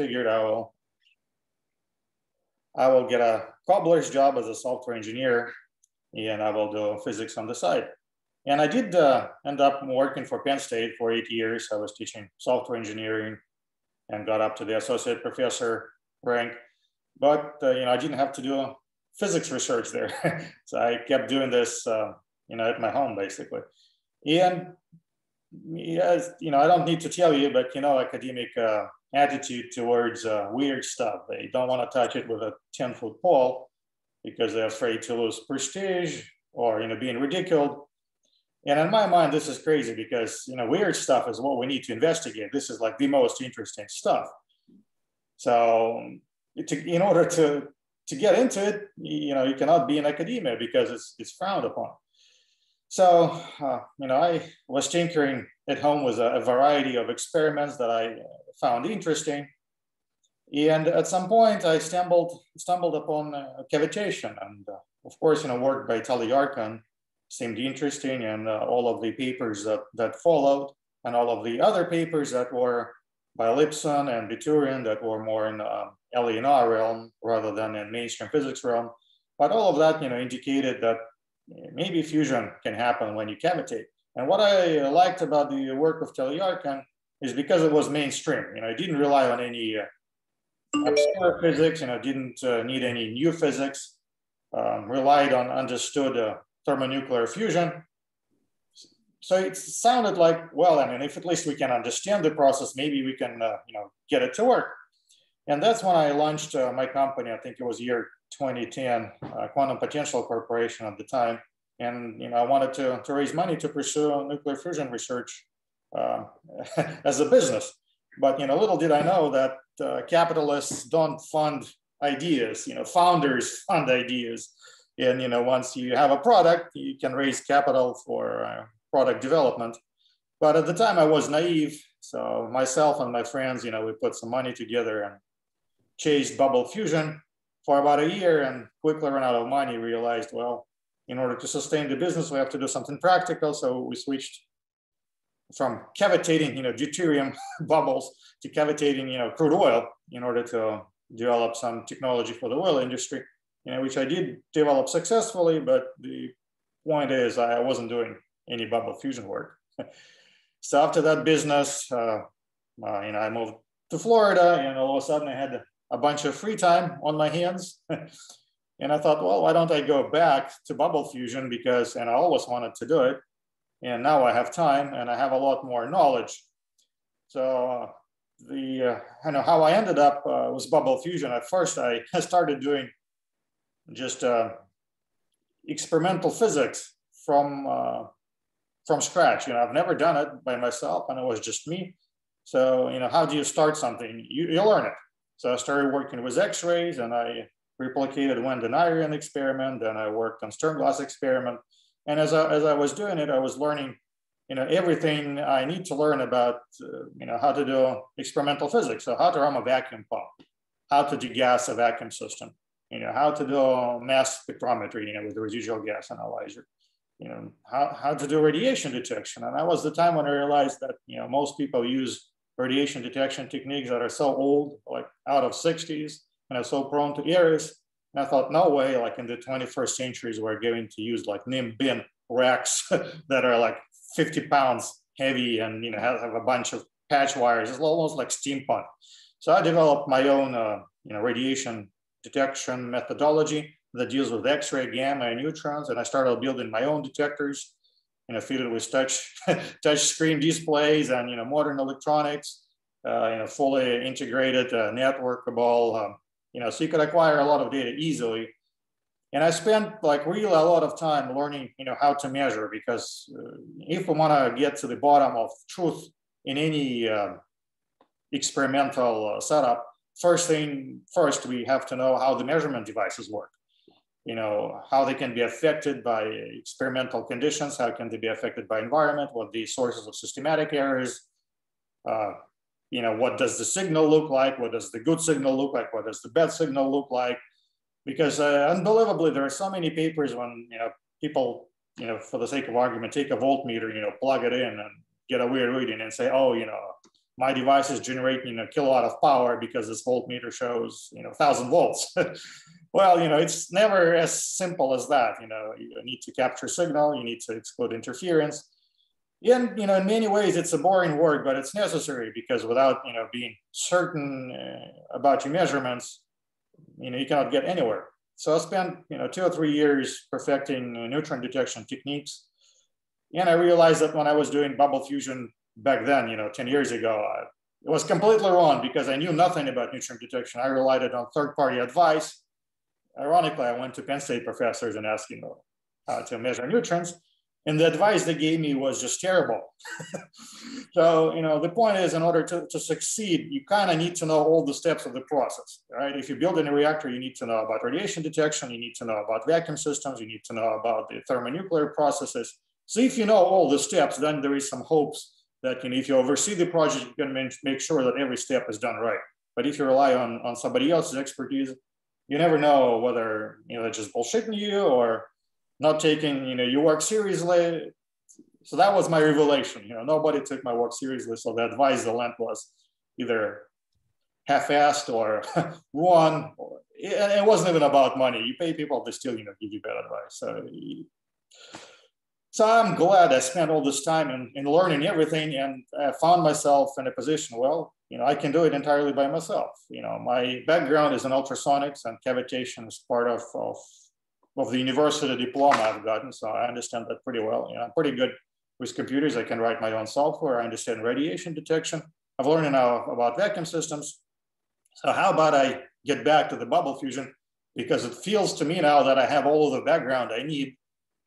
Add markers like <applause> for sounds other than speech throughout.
figured I will, I will get a cobbler's job as a software engineer and I will do physics on the side. And I did uh, end up working for Penn State for eight years. I was teaching software engineering and got up to the associate professor rank. But uh, you know, I didn't have to do physics research there, <laughs> so I kept doing this, uh, you know, at my home basically. And yes, you know, I don't need to tell you, but you know, academic uh, attitude towards uh, weird stuff. They don't want to touch it with a ten foot pole because they're afraid to lose prestige or you know being ridiculed and in my mind, this is crazy because you know weird stuff is what we need to investigate. This is like the most interesting stuff. So, to, in order to to get into it, you know, you cannot be in academia because it's it's frowned upon. So, uh, you know, I was tinkering at home with a, a, variety of experiments that I found interesting, and at some point, I stumbled stumbled upon uh, cavitation, and uh, of course, you know, work by Taleyarkhan seemed interesting and uh, all of the papers that, that followed and all of the other papers that were by Lipson and Buturian that were more in uh, LENR realm rather than in mainstream physics realm. But all of that, you know, indicated that maybe fusion can happen when you cavitate. And what I liked about the work of Taleyarkhan is because it was mainstream. You know, it didn't rely on any uh, obscure physics. You know, didn't uh, need any new physics. Um, relied on understood uh, thermonuclear fusion. So it sounded like, well, I mean, if at least we can understand the process, maybe we can, uh, you know, get it to work. And that's when I launched uh, my company. I think it was year 2010, uh, Quantum Potential Corporation at the time. And, you know, I wanted to, to raise money to pursue nuclear fusion research uh, <laughs> as a business. But, you know, little did I know that uh, capitalists don't fund ideas, you know, founders <laughs> fund ideas. And you know, once you have a product, you can raise capital for uh, product development. But at the time, I was naive. So myself and my friends, you know, we put some money together and chased bubble fusion for about a year and quickly ran out of money. Realized, well, in order to sustain the business, we have to do something practical. So we switched from cavitating, you know, deuterium <laughs> bubbles to cavitating, you know, crude oil in order to develop some technology for the oil industry you know, which I did develop successfully, but the point is I wasn't doing any bubble fusion work. <laughs> so after that business, uh, uh, you know, I moved to Florida and all of a sudden I had a bunch of free time on my hands. <laughs> and I thought, well, why don't I go back to bubble fusion because, and I always wanted to do it. And now I have time and I have a lot more knowledge. So uh, the, uh, I know how I ended up uh, was bubble fusion. At first I <laughs> started doing just uh, experimental physics from uh, from scratch. You know, I've never done it by myself, and it was just me. So, you know, how do you start something? You, you learn it. So I started working with X-rays, and I replicated Wendt-Irion experiment, and I worked on Sternglass experiment. And as I, as I was doing it, I was learning, you know, everything I need to learn about, uh, you know, how to do experimental physics. So how to run a vacuum pump, how to degas a vacuum system, you know, how to do mass spectrometry, you know, with the residual gas analyzer, you know, how, how to do radiation detection. And that was the time when I realized that, you know, most people use radiation detection techniques that are so old, like out of 60s, and are so prone to errors. And I thought, no way, like in the 21st centuries, we're going to use like NIM bin racks <laughs> that are like 50 pounds heavy and, you know, have, have a bunch of patch wires. It's almost like steampunk. So I developed my own, uh, you know, radiation detection methodology that deals with X-ray, gamma, and neutrons. And I started building my own detectors, you know, fitted with touch <laughs> touch screen displays and you know modern electronics, uh, you know, fully integrated, uh, networkable. Um, you know, so you could acquire a lot of data easily. And I spent like really a lot of time learning, you know, how to measure because uh, if we want to get to the bottom of truth in any uh, experimental uh, setup, first thing first, we have to know how the measurement devices work. You know, how they can be affected by experimental conditions, how can they be affected by environment, what the sources of systematic errors, uh, you know, what does the signal look like? What does the good signal look like? What does the bad signal look like? Because uh, unbelievably, there are so many papers when, you know, people, you know, for the sake of argument, take a voltmeter, you know, plug it in and get a weird reading and say, oh, you know, my device is generating a kilowatt of power because this voltmeter shows, you know, thousand volts. <laughs> well, you know, it's never as simple as that. You know, you need to capture signal, you need to exclude interference. And, you know, in many ways, it's a boring work, but it's necessary because without, you know, being certain uh, about your measurements, you know, you cannot get anywhere. So I spent, you know, two or three years perfecting uh, neutron detection techniques. And I realized that when I was doing bubble fusion back then, you know, 10 years ago, I, it was completely wrong because I knew nothing about neutron detection. I relied on third-party advice. Ironically, I went to Penn State professors and asked, them how uh, to measure neutrons. And the advice they gave me was just terrible. <laughs> so, you know, the point is in order to, to succeed, you kind of need to know all the steps of the process, right? If you build a reactor, you need to know about radiation detection, you need to know about vacuum systems, you need to know about the thermonuclear processes. So if you know all the steps, then there is some hopes that you know, if you oversee the project, you can make sure that every step is done right. But if you rely on, on somebody else's expertise, you never know whether you know they're just bullshitting you or not taking you know your work seriously. So that was my revelation. You know, nobody took my work seriously. So the advice the lent was either half-assed or <laughs> wrong. And it wasn't even about money. You pay people, they still you know give you bad advice. So so I'm glad I spent all this time in, in learning everything and I found myself in a position, well, you know, I can do it entirely by myself. You know, my background is in ultrasonics and cavitation is part of, of, of the university diploma I've gotten. So I understand that pretty well. You know, I'm pretty good with computers. I can write my own software. I understand radiation detection. I've learned now about vacuum systems. So how about I get back to the bubble fusion? Because it feels to me now that I have all of the background I need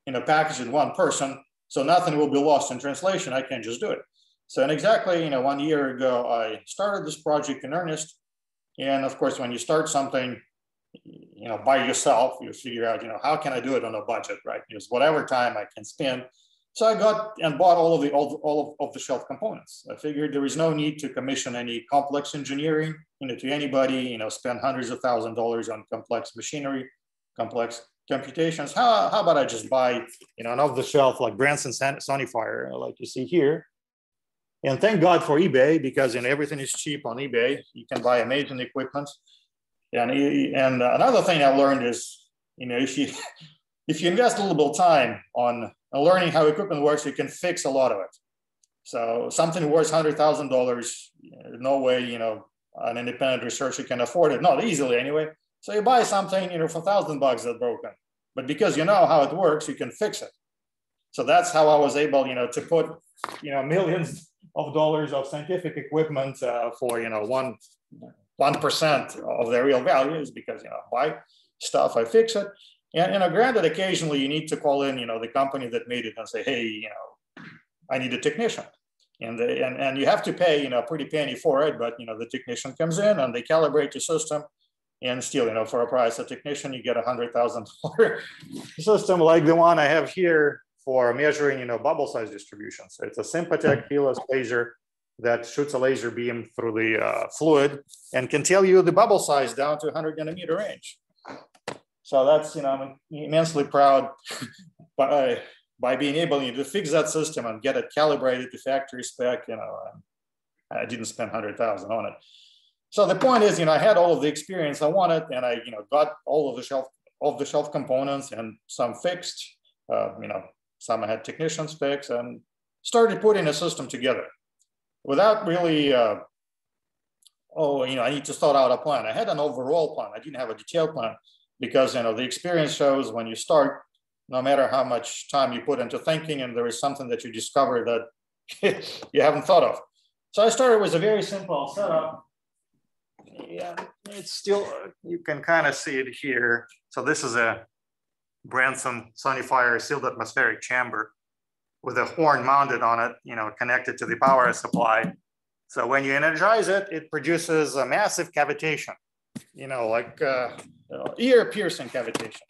in a package in one person, so nothing will be lost in translation. I can just do it. So, and exactly, you know, one year ago, I started this project in earnest. And of course, when you start something, you know, by yourself, you figure out, you know, how can I do it on a budget, right? Because whatever time I can spend. So I got and bought all of the all, all of, of the shelf components. I figured there is no need to commission any complex engineering, you know, to anybody, you know, spend hundreds of thousand dollars on complex machinery, complex computations. How, how about I just buy, you know, an off the shelf like Branson Sonifier, like you see here. And thank God for eBay because you know, everything is cheap on eBay. You can buy amazing equipment. And, and another thing I learned is, you know, if you, <laughs> if you invest a little bit of time on learning how equipment works, you can fix a lot of it. So something worth $100,000, no way, you know, an independent researcher can afford it, not easily anyway. So you buy something, you know, for thousand bucks that's broken, but because you know how it works, you can fix it. So that's how I was able, you know, to put, you know, millions of dollars of scientific equipment uh, for, you know, one one percent of their real value is because you know, buy stuff, I fix it. And you know, granted, occasionally you need to call in, you know, the company that made it and say, hey, you know, I need a technician. And, and, and you have to pay, you know, a pretty penny for it, but, you know, the technician comes in and they calibrate your system and still, you know, for a price of technician, you get a hundred thousand <laughs> dollar system like the one I have here for measuring, you know, bubble size distributions. It's a Sympatec Helos laser that shoots a laser beam through the uh, fluid and can tell you the bubble size down to 100 nanometer range. So that's, you know, I'm immensely proud <laughs> by, by being able to fix that system and get it calibrated to factory spec, you know, I didn't spend 100,000 on it. So the point is, you know, I had all of the experience I wanted, and I, you know, got all of the shelf off the shelf components and some fixed. Uh, you know, some had technicians fix, and started putting a system together without really. Uh, oh, you know, I need to start out a plan. I had an overall plan. I didn't have a detailed plan because you know the experience shows when you start, no matter how much time you put into thinking, and there is something that you discover that <laughs> you haven't thought of. So I started with a very simple setup yeah, it's still, you can kind of see it here. So this is a Branson Sonifier sealed atmospheric chamber with a horn mounted on it, you know, connected to the power <laughs> supply. So when you energize it, it produces a massive cavitation, you know, like uh, ear piercing cavitation.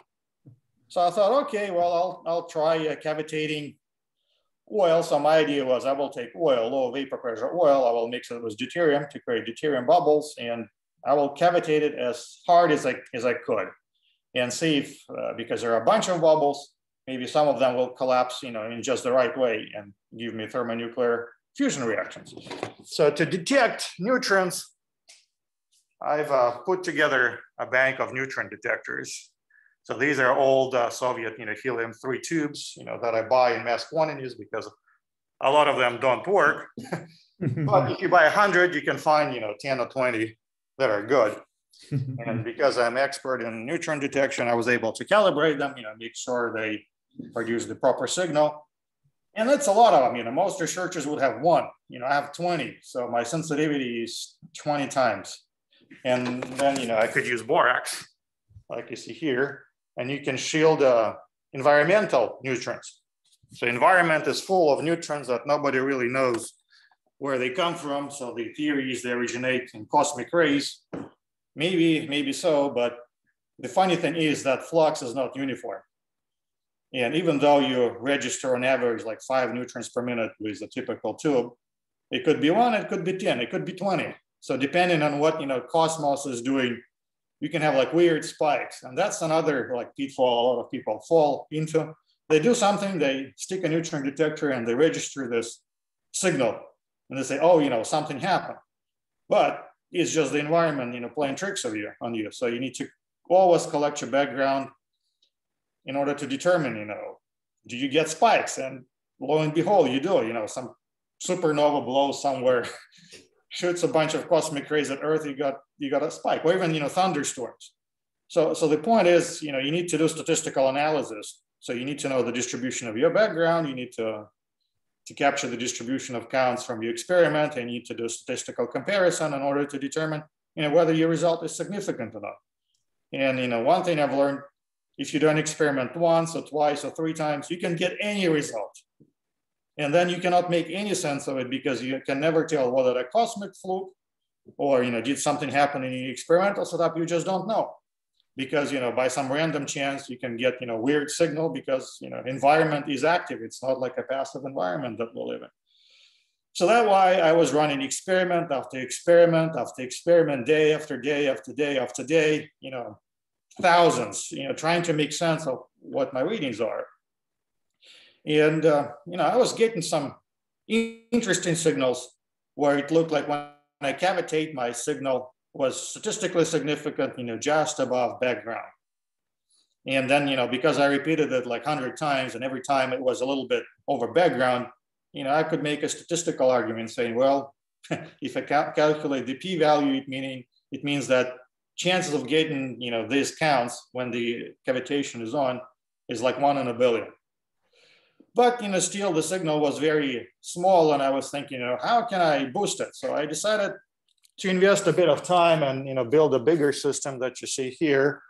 So I thought, okay, well, I'll, I'll try uh, cavitating oil. So my idea was I will take oil, low vapor pressure oil, I will mix it with deuterium to create deuterium bubbles, and I will cavitate it as hard as I, as I could and see if, uh, because there are a bunch of bubbles, maybe some of them will collapse, you know, in just the right way and give me thermonuclear fusion reactions. So to detect neutrons, I've uh, put together a bank of neutron detectors. So these are old uh, Soviet, you know, helium-3 tubes, you know, that I buy in mass quantities because a lot of them don't work. <laughs> but if you buy a 100, you can find, you know, 10 or 20 that are good. And because I'm expert in neutron detection, I was able to calibrate them, you know, make sure they produce the proper signal. And that's a lot of them. You know, most researchers would have one. You know, I have 20. So my sensitivity is 20 times. And then, you know, I could use borax, like you see here, and you can shield uh, environmental neutrons. So environment is full of neutrons that nobody really knows where they come from. So the theory is they originate in cosmic rays. Maybe, maybe so, but the funny thing is that flux is not uniform. And even though you register on average like five neutrons per minute with a typical tube, it could be one, it could be 10, it could be 20. So depending on what you know Cosmos is doing, you can have like weird spikes. And that's another like pitfall a lot of people fall into. They do something, they stick a neutron detector and they register this signal. And they say, oh, you know, something happened. But it's just the environment, you know, playing tricks of you on you. So you need to always collect your background in order to determine, you know, do you get spikes? And lo and behold, you do, you know, some supernova blows somewhere, <laughs> shoots a bunch of cosmic rays at Earth, you got you got a spike, or even you know, thunderstorms. So, so the point is, you know, you need to do statistical analysis. So you need to know the distribution of your background, you need to to capture the distribution of counts from your experiment, you need to do statistical comparison in order to determine you know, whether your result is significant or not. And you know, one thing I've learned if you don't experiment once or twice or three times, you can get any result. And then you cannot make any sense of it because you can never tell whether a cosmic fluke or you know did something happen in the experimental setup. You just don't know because you know by some random chance you can get you know weird signal because you know environment is active. It's not like a passive environment that we live in. So that's why I was running experiment after experiment after experiment, day after day after day after day. You know, thousands, you know, trying to make sense of what my readings are. And, uh, you know, I was getting some interesting signals where it looked like when I cavitate, my signal was statistically significant, you know, just above background. And then, you know, because I repeated it like 100 times and every time it was a little bit over background, you know, I could make a statistical argument saying, well, <laughs> if I ca calculate the p-value, it meaning it means that chances of getting you know these counts when the cavitation is on is like one in a billion. But you know, still the signal was very small, and I was thinking, you know, how can I boost it? So I decided to invest a bit of time and you know build a bigger system that you see here.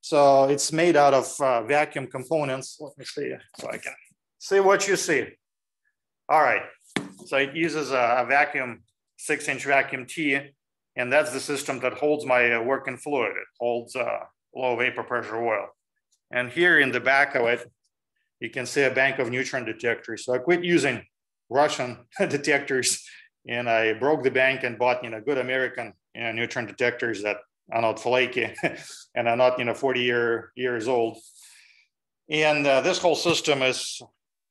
So it's made out of uh, vacuum components. Let me see so I can see what you see. All right. So it uses a, a vacuum, six inch vacuum T and that's the system that holds my uh, working fluid. It holds uh, low vapor pressure oil. And here in the back of it, you can see a bank of neutron detectors. So I quit using Russian <laughs> detectors and I broke the bank and bought, you know, good American you know, neutron detectors that are not flaky <laughs> and are not, you know, 40 year, years old. And uh, this whole system is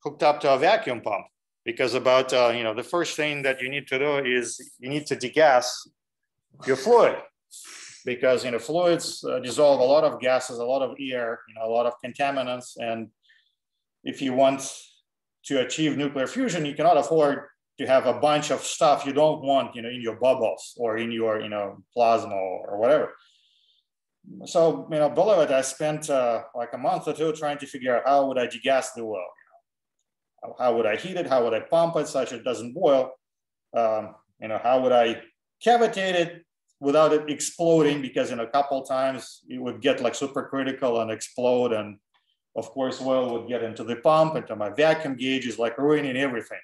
hooked up to a vacuum pump because about, uh, you know, the first thing that you need to do is you need to degas your fluid because you know fluids uh, dissolve a lot of gases, a lot of air, you know, a lot of contaminants, and if you want to achieve nuclear fusion, you cannot afford to have a bunch of stuff you don't want, you know, in your bubbles or in your, you know, plasma or whatever. So, you know, below it, I spent uh, like a month or two trying to figure out how would I degas the. You know? How would I heat it? How would I pump it such it doesn't boil? Um, you know, how would I cavitate it without it exploding because in a couple times it would get like supercritical and explode and of course oil would get into the pump into my vacuum gauge is like ruining everything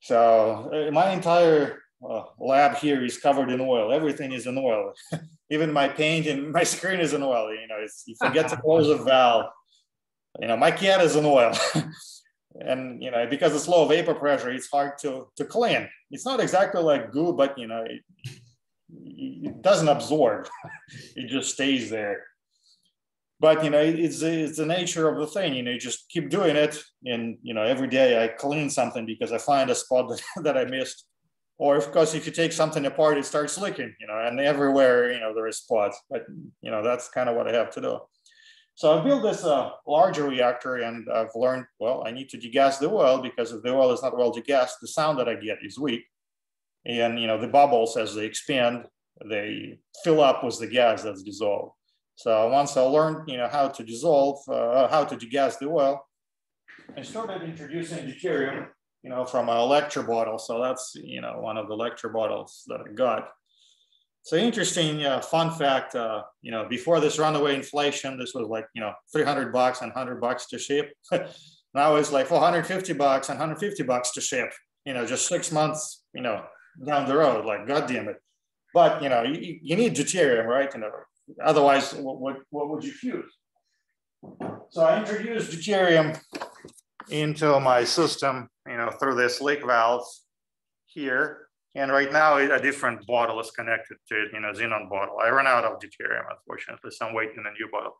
so uh, my entire uh, lab here is covered in oil. Everything is in oil. <laughs> Even my paint and <laughs> my screen is in oil you know if you forget to close a valve. You know my cat is in oil. <laughs> And you know because it's low vapor pressure it's hard to to clean. It's not exactly like goo but you know it, it doesn't absorb. It just stays there but you know it's it's the nature of the thing you know you just keep doing it and you know every day i clean something because i find a spot <laughs> that, that i missed. Or of course if you take something apart it starts leaking you know and everywhere you know there is spots. But you know that's kind of what i have to do. So i built this uh, larger reactor and i've learned well i need to degas the oil because if the oil is not well degassed the sound that i get is weak. And you know the bubbles as they expand they fill up with the gas that's dissolved so once I learned, you know, how to dissolve, uh, how to degas the oil, I started introducing deuterium, you know, from a lecture bottle. So that's, you know, one of the lecture bottles that I got. So interesting uh, fun fact, uh, you know, before this runaway inflation, this was like, you know, 300 bucks and 100 bucks to ship. <laughs> now it's like 450 bucks and 150 bucks to ship, you know, just six months, you know, down the road, like, God damn it. But, you know, you, you need deuterium, right? You know, Otherwise, what, what, what would you fuse? So I introduced deuterium into my system, you know, through this leak valve here. And right now a different bottle is connected to it, you know, xenon bottle. I ran out of deuterium, unfortunately, so I'm waiting a new bottle.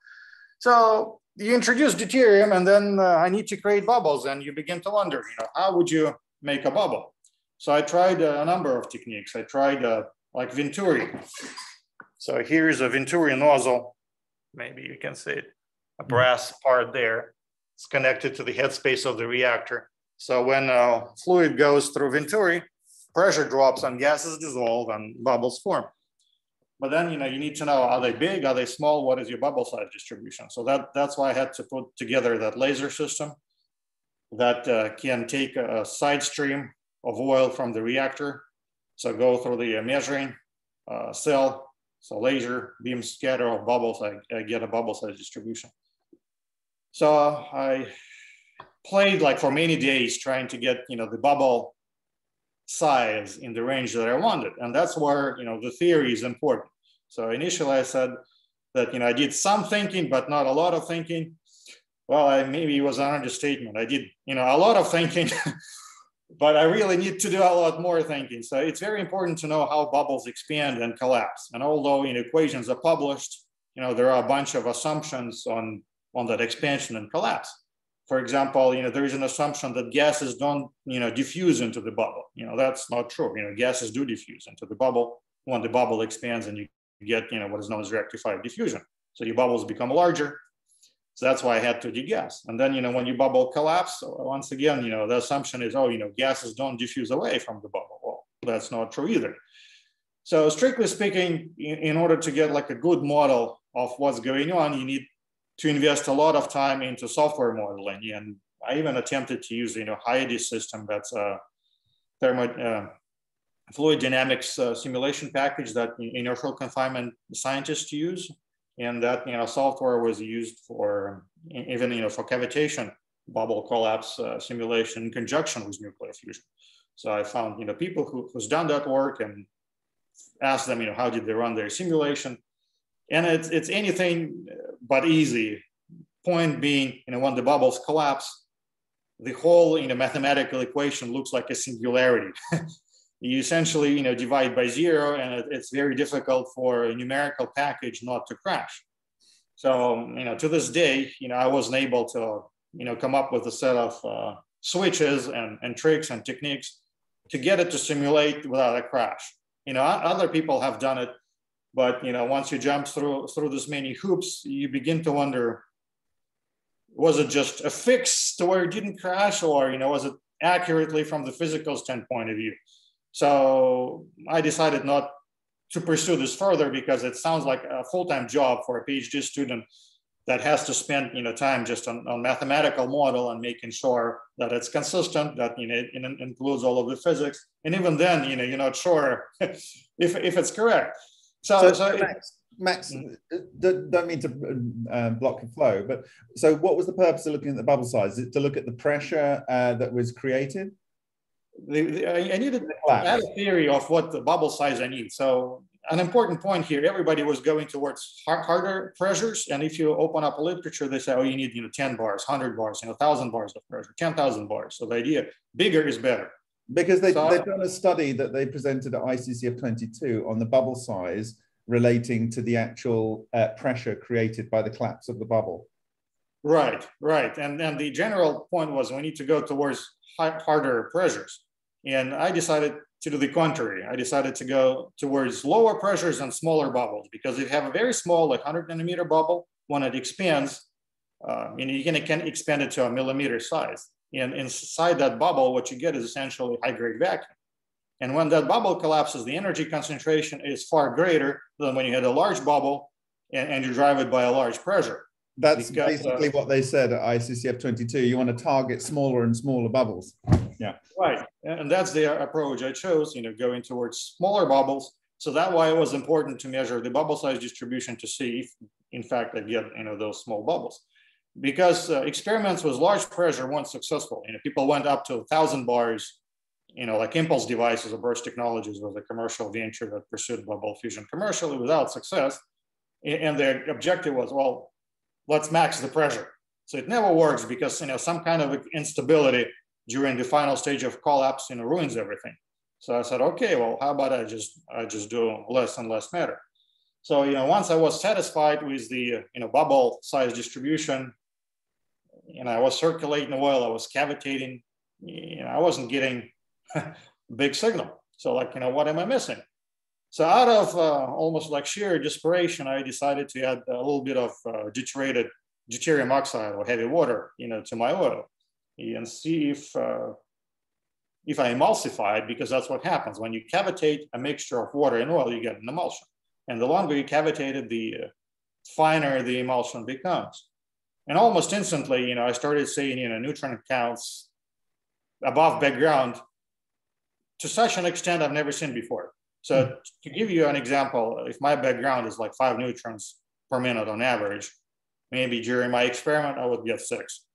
So you introduce deuterium and then uh, I need to create bubbles and you begin to wonder, you know, how would you make a bubble? So I tried a number of techniques. I tried uh, like Venturi. So here's a Venturi nozzle. Maybe you can see it, a mm-hmm. brass part there. It's connected to the headspace of the reactor. So when uh, fluid goes through Venturi, pressure drops and gases dissolve and bubbles form. But then you know you need to know are they big, are they small, what is your bubble size distribution? So that that's why I had to put together that laser system that uh, can take a side stream of oil from the reactor. So go through the measuring uh, cell so laser beam scatter of bubbles, I, I get a bubble size distribution. So uh, I played like for many days trying to get, you know, the bubble size in the range that I wanted. And that's where, you know, the theory is important. So initially I said that, you know, I did some thinking, but not a lot of thinking. Well, I, maybe it was an understatement. I did, you know, a lot of thinking <laughs> but I really need to do a lot more thinking. So it's very important to know how bubbles expand and collapse. And although in equations are published, you know, there are a bunch of assumptions on, on that expansion and collapse. For example, you know, there is an assumption that gases don't, you know, diffuse into the bubble. You know, that's not true. You know, gases do diffuse into the bubble when the bubble expands and you get, you know, what is known as rectified diffusion. So your bubbles become larger so that's why I had to degas. And then, you know, when your bubble collapse, once again, you know, the assumption is, oh, you know, gases don't diffuse away from the bubble. Well, that's not true either. So strictly speaking, in, in order to get like a good model of what's going on, you need to invest a lot of time into software modeling. And I even attempted to use, you know, HYADES system that's a thermo, uh, fluid dynamics uh, simulation package that inertial confinement scientists use and that you know software was used for even you know for cavitation bubble collapse uh, simulation in conjunction with nuclear fusion. So I found you know people who, who's done that work and asked them you know how did they run their simulation, and it's it's anything but easy. Point being you know when the bubbles collapse, the whole you know mathematical equation looks like a singularity. <laughs> you essentially you know divide by zero and it, it's very difficult for a numerical package not to crash. So you know to this day you know i wasn't able to you know come up with a set of uh, switches and, and tricks and techniques to get it to simulate without a crash. You know other people have done it but you know once you jump through through this many hoops you begin to wonder was it just a fix to where it didn't crash or you know was it accurately from the physical standpoint of view so I decided not to pursue this further because it sounds like a full-time job for a PhD student that has to spend you know time just on, on mathematical model and making sure that it's consistent that you know it, it, includes all of the physics. And even then you know you're not sure <laughs> if, if it's correct. So, so, so max, max mm-hmm. don't mean to uh, block the flow but so what was the purpose of looking at the bubble size? Is it to look at the pressure uh, that was created the, the, I needed a theory of what the bubble size I need. So an important point here, everybody was going towards hard, harder pressures. And if you open up a literature, they say, oh, you need you know 10 bars, 100 bars, you know, 1,000 bars of pressure, 10,000 bars. So the idea, bigger is better. Because they, so, they've done a study that they presented at ICCF 22 on the bubble size relating to the actual uh, pressure created by the collapse of the bubble. Right, right. And, and the general point was we need to go towards high, harder pressures. And I decided to do the contrary. I decided to go towards lower pressures and smaller bubbles because if you have a very small, like 100 nanometer bubble, when it expands, uh, you, know, you can, can expand it to a millimeter size. And inside that bubble, what you get is essentially high grade vacuum. And when that bubble collapses, the energy concentration is far greater than when you had a large bubble and, and you drive it by a large pressure. That's because, basically uh, what they said at ICCF 22. You want to target smaller and smaller bubbles. Yeah. Right. And that's the approach I chose, you know, going towards smaller bubbles. So that's why it was important to measure the bubble size distribution to see if, in fact, I get, you know, those small bubbles. Because uh, experiments with large pressure weren't successful. You know, people went up to a 1,000 bars you know, like Impulse Devices or Burst Technologies was a commercial venture that pursued bubble fusion commercially without success. And their objective was, well, let's max the pressure. So it never works because, you know, some kind of instability during the final stage of collapse, you know, ruins everything. So I said, okay, well, how about I just, I just do less and less matter. So, you know, once I was satisfied with the, you know, bubble size distribution, you know, I was circulating oil, I was cavitating, you know, I wasn't getting <laughs> big signal. So like, you know, what am I missing? So out of uh, almost like sheer desperation, I decided to add a little bit of uh, deuterated deuterium oxide or heavy water, you know, to my oil and see if, uh, if I emulsify it, because that's what happens. When you cavitate a mixture of water and oil, you get an emulsion. And the longer you cavitate it, the uh, finer the emulsion becomes. And almost instantly, you know, I started seeing, you know, neutron counts above background to such an extent I've never seen before. So mm. to give you an example, if my background is like five neutrons per minute on average, maybe during my experiment I would get six.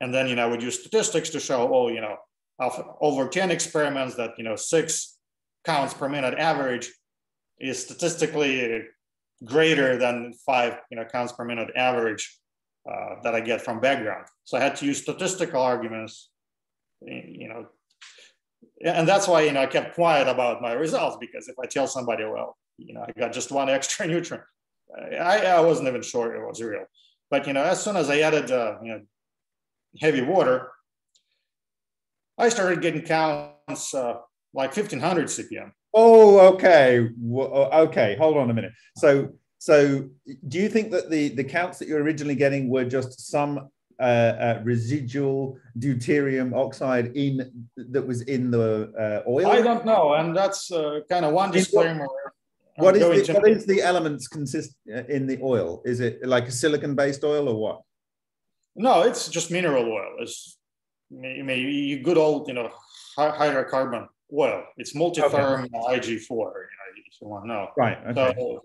And then, you know, would use statistics to show, oh, you know, of over 10 experiments that, you know, six counts per minute average is statistically greater than five, you know, counts per minute average uh, that I get from background. So I had to use statistical arguments, you know, and that's why you know I kept quiet about my results because if I tell somebody, well, you know, I got just one <laughs> extra neutron, I, I wasn't even sure it was real. But you know, as soon as I added uh, you know heavy water, I started getting counts uh, like 1500 CPM. Oh, okay, okay. Hold on a minute. So, so do you think that the the counts that you're originally getting were just some uh, uh, residual deuterium oxide in that was in the uh, oil? I don't know, and that's uh, kind of one disclaimer. What is, the, what is the elements consist uh, in the oil? Is it like a silicon-based oil or what? No, it's just mineral oil. It's maybe good old, you know, hydrocarbon oil. It's multi-therm okay. IG4. You know, if you want to know. Right. Okay. So,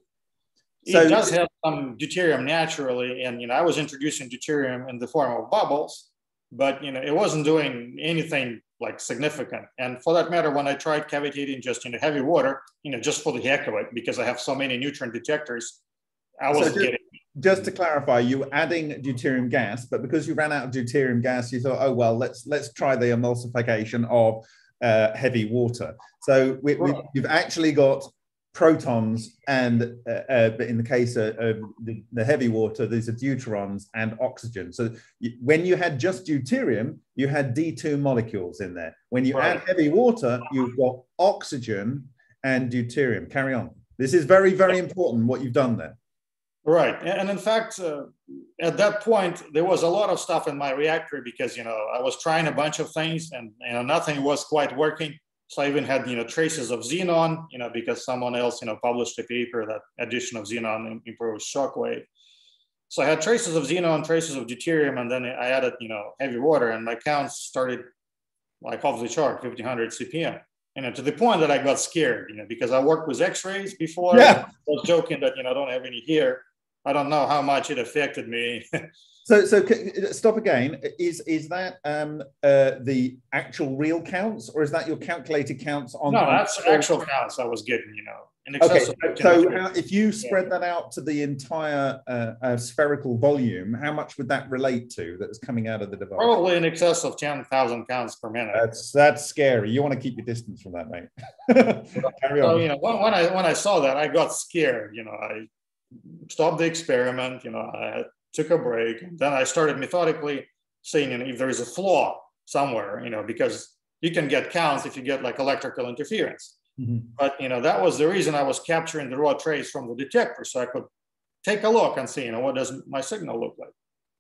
so it does have some deuterium naturally, and you know I was introducing deuterium in the form of bubbles, but you know it wasn't doing anything like significant. And for that matter, when I tried cavitating just in the heavy water, you know, just for the heck of it, because I have so many neutron detectors, I wasn't so just, getting. Just to clarify, you were adding deuterium gas, but because you ran out of deuterium gas, you thought, oh well, let's let's try the emulsification of uh, heavy water. So we, have actually got protons and uh, uh, but in the case of, of the, the, heavy water these are deuterons and oxygen. So you, when you had just deuterium you had d2 molecules in there. When you right. add heavy water you've got oxygen and deuterium. Carry on. This is very very important what you've done there right and in fact uh, at that point there was a lot of stuff in my reactor because you know i was trying a bunch of things and you know nothing was quite working so I even had, you know, traces of xenon, you know, because someone else, you know, published a paper that addition of xenon improves shockwave. So I had traces of xenon, traces of deuterium, and then I added, you know, heavy water, and my counts started like off the chart, 1500 CPM. You know, to the point that I got scared, you know, because I worked with X-rays before. Yeah. I was joking that, you know, I don't have any here. I don't know how much it affected me. <laughs> So, so stop again. Is is that um, uh, the actual real counts, or is that your calculated counts on? No, that's actual counts I was getting. You know. okay, so how, if you spread yeah. that out to the entire uh, uh, spherical volume, how much would that relate to that's coming out of the device? Probably in excess of 10,000 counts per minute. That's that's scary. You want to keep your distance from that, mate. <laughs> Carry so, on. you know, when, when, I when I saw that, I got scared. You know, I stopped the experiment. You know, I took a break. And then I started methodically saying, you know, if there is a flaw somewhere, you know, because you can get counts if you get like electrical interference. Mm-hmm. But you know that was the reason I was capturing the raw trace from the detector, so I could take a look and see, you know, what does my signal look like.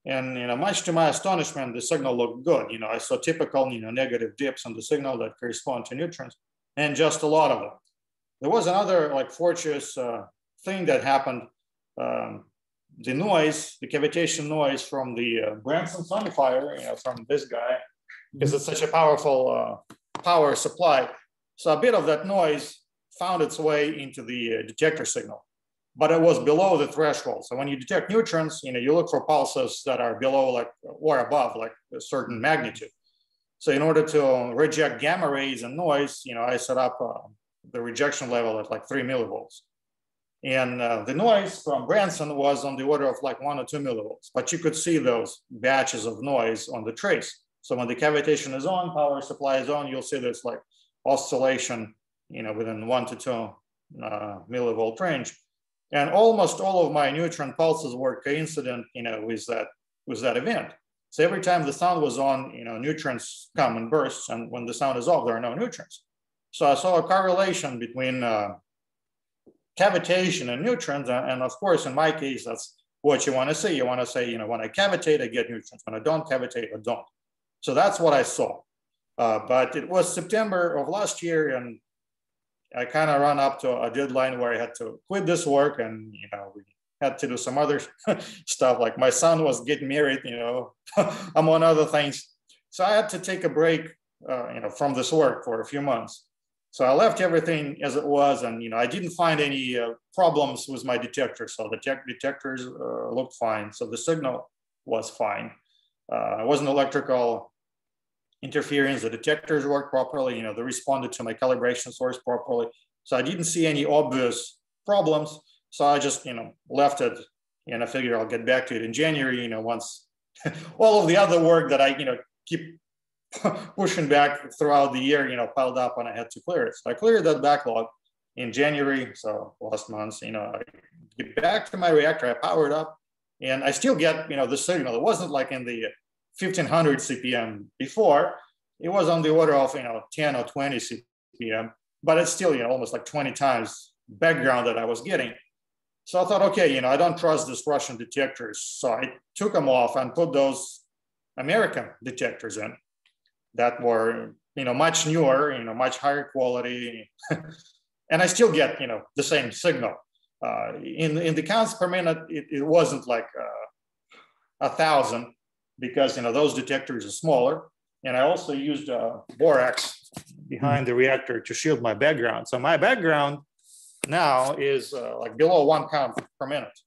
And you know, much to my astonishment, the signal looked good. You know, I saw typical, you know, negative dips on the signal that correspond to neutrons, and just a lot of them. There was another like fortuitous uh, thing that happened. Um, the noise, the cavitation noise from the uh, Branson sonifier, you know, from this guy, because it's such a powerful uh, power supply. So a bit of that noise found its way into the uh, detector signal, but it was below the threshold. So when you detect neutrons, you know, you look for pulses that are below like or above like a certain magnitude. So in order to reject gamma rays and noise, you know, I set up uh, the rejection level at like three millivolts. And uh, the noise from Branson was on the order of like one or two millivolts, but you could see those batches of noise on the trace. So when the cavitation is on, power supply is on, you'll see this like oscillation, you know, within one to two uh, millivolt range. And almost all of my neutron pulses were coincident, you know, with that, with that event. So every time the sound was on, you know, neutrons come and bursts, and when the sound is off, there are no neutrons. So I saw a correlation between uh, cavitation and neutrons, and of course, in my case, that's what you want to see. You want to say, you know, when I cavitate, I get neutrons. When I don't cavitate, I don't. So that's what I saw. Uh, but it was September of last year, and I kind of ran up to a deadline where I had to quit this work, and you know we had to do some other <laughs> stuff. Like my son was getting married, you know, <laughs> among other things. So I had to take a break, uh, you know, from this work for a few months. So I left everything as it was, and you know I didn't find any uh, problems with my detector. So the detectors uh, looked fine. So the signal was fine. Uh, I wasn't electrical interference, the detectors worked properly, you know, they responded to my calibration source properly. So I didn't see any obvious problems. So I just, you know, left it and I figured I'll get back to it in January, you know, once <laughs> all of the other work that I, you know, keep <laughs> pushing back throughout the year, you know, piled up and I had to clear it. So I cleared that backlog in January. So last month, you know, I get back to my reactor, I powered up and I still get, you know, the signal. It wasn't like in the 1500 CPM before, it was on the order of, you know, 10 or 20 CPM, but it's still, you know, almost like 20 times background that I was getting. So I thought, okay, you know, I don't trust these Russian detectors. So I took them off and put those American detectors in that were, you know, much newer, you know, much higher quality. <laughs> and I still get, you know, the same signal. Uh, in, in the counts per minute, it, it wasn't like uh, a thousand, because you know those detectors are smaller. And I also used a borax behind the reactor to shield my background. So my background now is uh, like below one count per minute.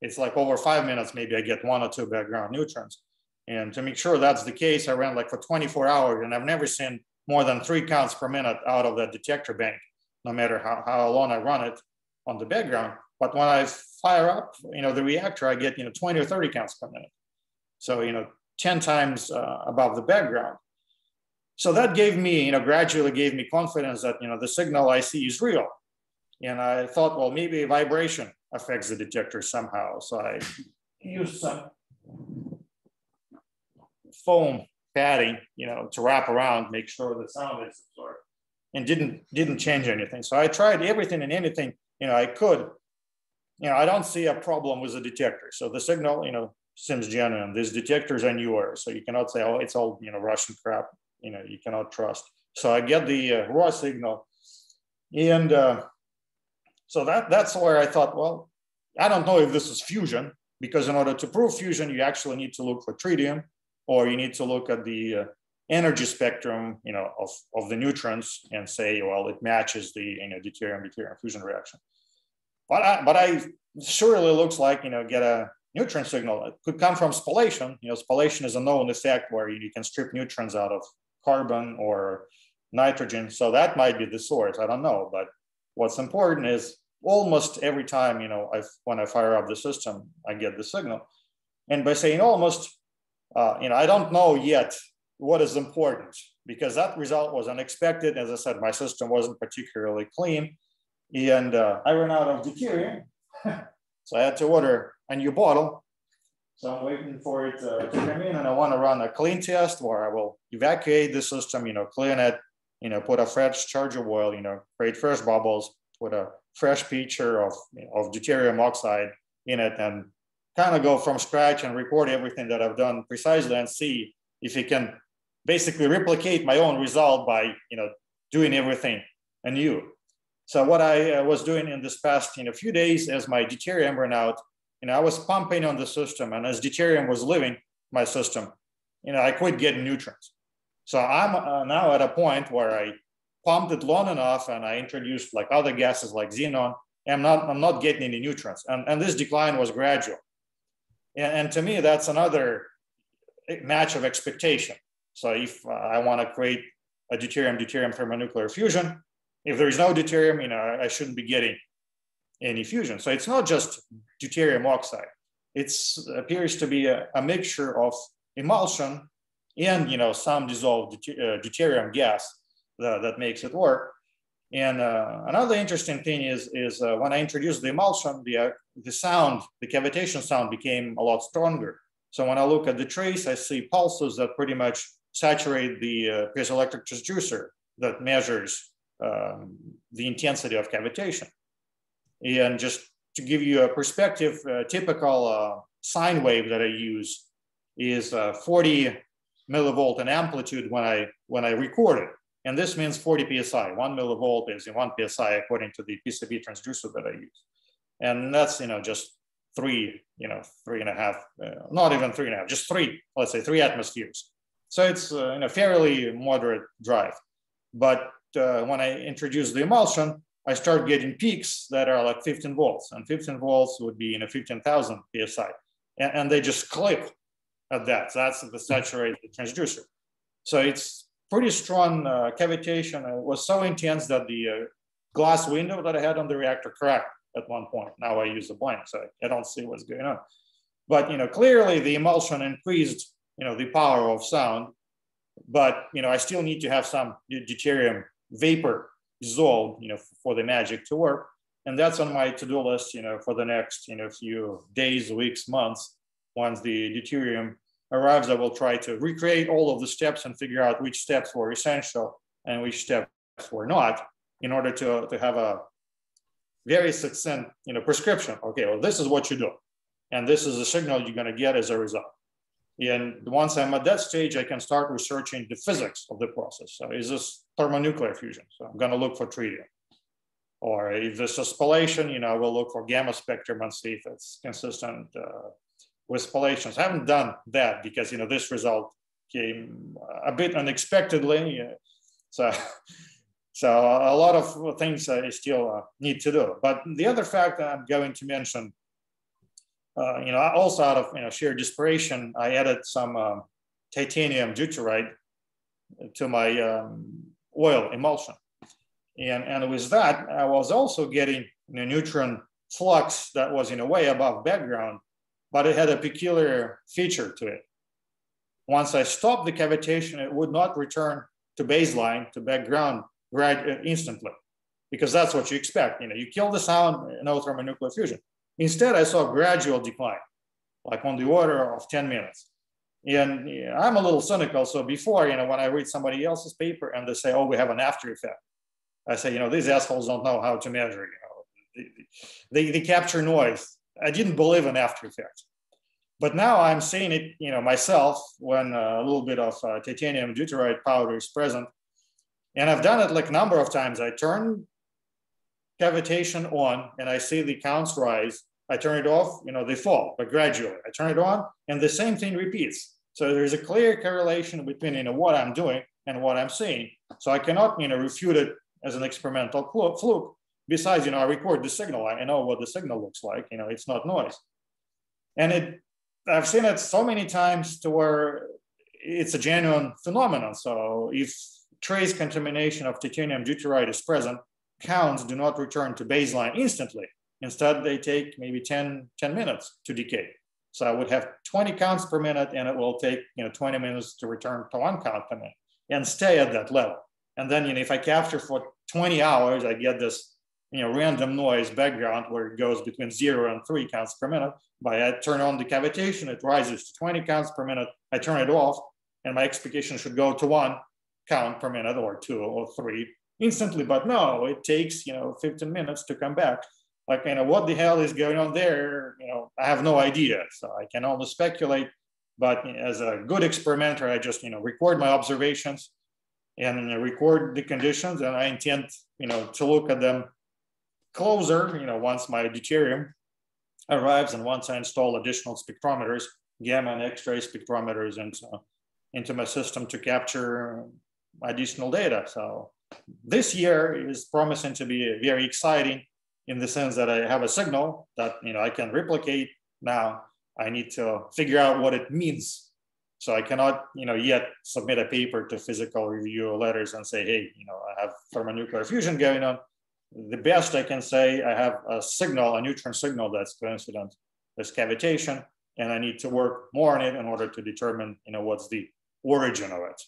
It's like over five minutes, maybe I get one or two background neutrons. And to make sure that's the case, I ran like for 24 hours and I've never seen more than three counts per minute out of that detector bank, no matter how, how long I run it on the background. But when I fire up, you know, the reactor, I get, you know, 20 or 30 counts per minute. So, you know, 10 times uh, above the background. So that gave me, you know, gradually gave me confidence that, you know, the signal I see is real. And I thought, well, maybe vibration affects the detector somehow. So I <laughs> used some foam padding, you know, to wrap around, make sure the sound is absorbed and didn't, didn't change anything. So I tried everything and anything, you know, I could, you know, I don't see a problem with the detector. So the signal, you know, seems genuine. These detectors are newer, so you cannot say, oh, it's all you know Russian crap. You know, you cannot trust. So I get the uh, raw signal, and uh, so that that's where I thought, well, I don't know if this is fusion because in order to prove fusion, you actually need to look for tritium, or you need to look at the uh, energy spectrum, you know, of, of the neutrons and say, well, it matches the you know deuterium deuterium fusion reaction. But I, but I surely looks like you know get a neutron signal. It could come from spallation. You know, spallation is a known effect where you can strip neutrons out of carbon or nitrogen. So that might be the source. I don't know, but what's important is almost every time, you know, I, when I fire up the system, I get the signal. And by saying almost, uh, you know, I don't know yet what is important because that result was unexpected. As I said, my system wasn't particularly clean. And uh, I ran out of deuterium. <laughs> so I had to order a new bottle. So I'm waiting for it uh, to come in and I want to run a clean test where I will evacuate the system, you know, clean it, you know, put a fresh charge of oil, you know, create fresh bubbles, put a fresh pitcher of, of deuterium oxide in it and kind of go from scratch and record everything that I've done precisely and see if it can basically replicate my own result by, you know, doing everything anew. So what I uh, was doing in this past, you know, few days as my deuterium ran out, you know, I was pumping on the system and as deuterium was leaving my system, you know, I quit getting neutrons. So I'm uh, now at a point where I pumped it long enough and I introduced like other gases like xenon. I'm not, I'm not getting any neutrons. And, and this decline was gradual. And, to me, that's another match of expectation. So if uh, I want to create a deuterium-deuterium thermonuclear fusion, if there is no deuterium, you know, I, shouldn't be getting any fusion. So it's not just deuterium oxide. It appears to be a, a mixture of emulsion and you know some dissolved uh, deuterium gas that, that makes it work. And uh, another interesting thing is, is uh, when I introduced the emulsion, the, uh, the sound, the cavitation sound became a lot stronger. So when I look at the trace, I see pulses that pretty much saturate the uh, piezoelectric transducer that measures um, the intensity of cavitation. And just to give you a perspective, uh, typical uh, sine wave that I use is 40 millivolt in amplitude when I when I record it. And this means 40 psi. One millivolt is in one psi according to the PCB transducer that I use. And that's you know just three, you know, three and a half, uh, not even three and a half, just three, let's say three atmospheres. So it's uh, in a fairly moderate drive. But uh, when I introduce the emulsion, I start getting peaks that are like 15 volts, and 15 volts would be in a 15,000 psi, and, and, they just clip at that. So that's the saturated transducer. So it's pretty strong uh, cavitation. It was so intense that the uh, glass window that I had on the reactor cracked at one point. Now I use a blank, so I don't see what's going on. But you know, clearly the emulsion increased, you know, the power of sound. But you know, I still need to have some deuterium vapor dissolved, you know, for the magic to work. And that's on my to-do list, you know, for the next, you know, few days, weeks, months once the deuterium arrives, I will try to recreate all of the steps and figure out which steps were essential and which steps were not in order to, to have a very succinct you know, prescription. Okay, well, this is what you do. And this is the signal you're going to get as a result. And once I'm at that stage, I can start researching the physics of the process. So is this thermonuclear fusion? So I'm going to look for tritium. Or if this is spallation, you know, we'll look for gamma spectrum and see if it's consistent uh, with spallations. I haven't done that because you know this result came a bit unexpectedly. So, <laughs> so a lot of things I still uh, need to do. But the other fact I'm going to mention, uh, you know, also out of you know sheer desperation, I added some um, titanium deuteride to my um, oil emulsion. And, and with that, I was also getting a neutron flux that was in a way above background but it had a peculiar feature to it. Once I stopped the cavitation, it would not return to baseline, to background right uh, instantly, because that's what you expect. You know, you kill the sound, no thermonuclear fusion. Instead, I saw a gradual decline, like on the order of 10 minutes. And I'm a little cynical. So before, you know, when I read somebody else's paper and they say, oh, we have an after effect, I say, you know, these assholes don't know how to measure, you know, they, they, they capture noise I didn't believe in After Effects. But now I'm seeing it, you know, myself when a little bit of uh, titanium deuteride powder is present. And I've done it like a number of times. I turn cavitation on and I see the counts rise. I turn it off, you know, they fall, but gradually. I turn it on and the same thing repeats. So there's a clear correlation between, you know, what I'm doing and what I'm seeing. So I cannot, you know, refute it as an experimental fluke besides, you know, I record the signal. I know what the signal looks like. You know, it's not noise. And it, I've seen it so many times to where it's a genuine phenomenon. So if trace contamination of titanium deuteride is present, counts do not return to baseline instantly. Instead, they take maybe 10, 10 minutes to decay. So I would have 20 counts per minute and it will take you know 20 minutes to return to one count per minute and stay at that level. And then you know if I capture for 20 hours, I get this you know random noise background where it goes between zero and three counts per minute. But I turn on the cavitation, it rises to 20 counts per minute. I turn it off, and my expectation should go to one count per minute or two or three instantly. But no, it takes you know 15 minutes to come back like you know what the hell is going on there you know i have no idea so i can only speculate but as a good experimenter i just you know record my observations and record the conditions and i intend you know to look at them closer you know once my deuterium arrives and once i install additional spectrometers gamma and x-ray spectrometers into into my system to capture additional data so this year is promising to be very exciting in the sense that I have a signal that you know I can replicate. Now I need to figure out what it means. So I cannot, you know, yet submit a paper to physical review letters and say, hey, you know, I have thermonuclear fusion going on. The best I can say, I have a signal, a neutron signal that's coincident with cavitation, and I need to work more on it in order to determine, you know, what's the origin of it.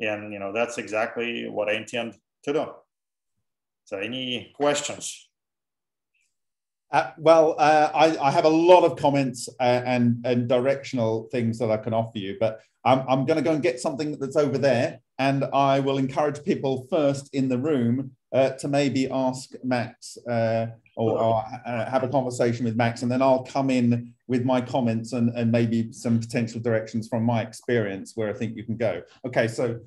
And you know, that's exactly what I intend to do. So any questions? Uh, well, uh, I, I, have a lot of comments uh, and, and directional things that I can offer you, but I'm, I'm going to go and get something that's over there. And I will encourage people first in the room uh, to maybe ask Max uh, or, or uh, have a conversation with Max. And then I'll come in with my comments and, and maybe some potential directions from my experience where I think you can go. Okay, so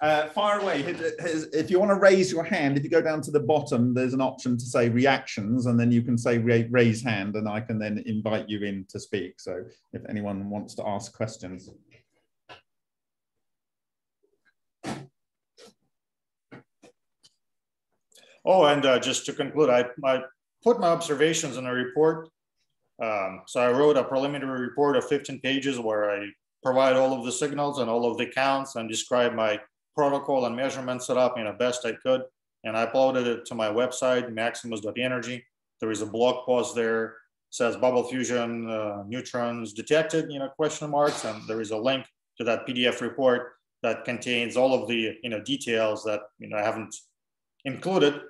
uh, fire away. If you want to raise your hand, if you go down to the bottom, there's an option to say reactions, and then you can say raise hand, and I can then invite you in to speak. So if anyone wants to ask questions. Oh, and uh, just to conclude, I, I put my observations in a report. Um, so I wrote a preliminary report of 15 pages where I provide all of the signals and all of the counts and describe my protocol and measurement setup in the best I could. And I uploaded it to my website, maximus.energy. There is a blog post there, says bubble fusion uh, neutrons detected, you know, question marks. And there is a link to that PDF report that contains all of the, you know, details that, you know, I haven't included.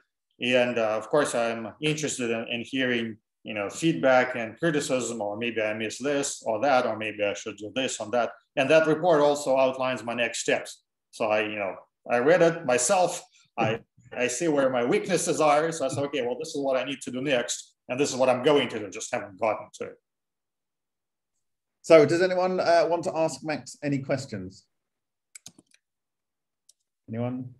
And uh, of course, I'm interested in, in hearing, you know, feedback and criticism, or maybe I missed this or that, or maybe I should do this on that. And that report also outlines my next steps. So I, you know, I read it myself. I, <laughs> I see where my weaknesses are. So I said, okay, well, this is what I need to do next. And this is what I'm going to do, just haven't gotten to it. So does anyone uh, want to ask Max any questions? Anyone?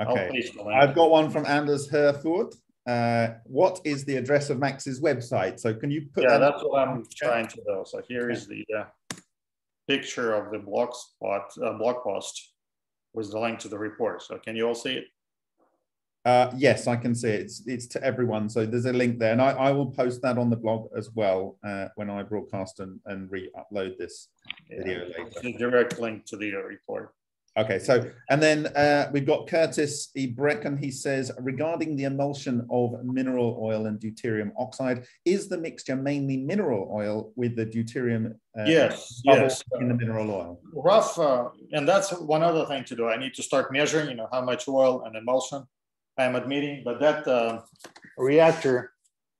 Okay, oh, I've got one from Anders Herford. Uh, what is the address of Max's website? So can you put yeah, that that's what I'm trying to do. So here is the uh, picture of the blog spot uh, blog post with the link to the report. So can you all see it? Uh, yes, I can see it. It's, it's to everyone. So there's a link there. And I, I will post that on the blog as well uh, when I broadcast and, and re-upload this yeah. video later. a direct link to the report. Okay, so and then uh, we've got Curtis E. Brecken. He says regarding the emulsion of mineral oil and deuterium oxide, is the mixture mainly mineral oil with the deuterium? Uh, yes, yes, in the mineral oil. Rough, uh, and that's one other thing to do. I need to start measuring, you know, how much oil and emulsion I'm admitting, but that uh, reactor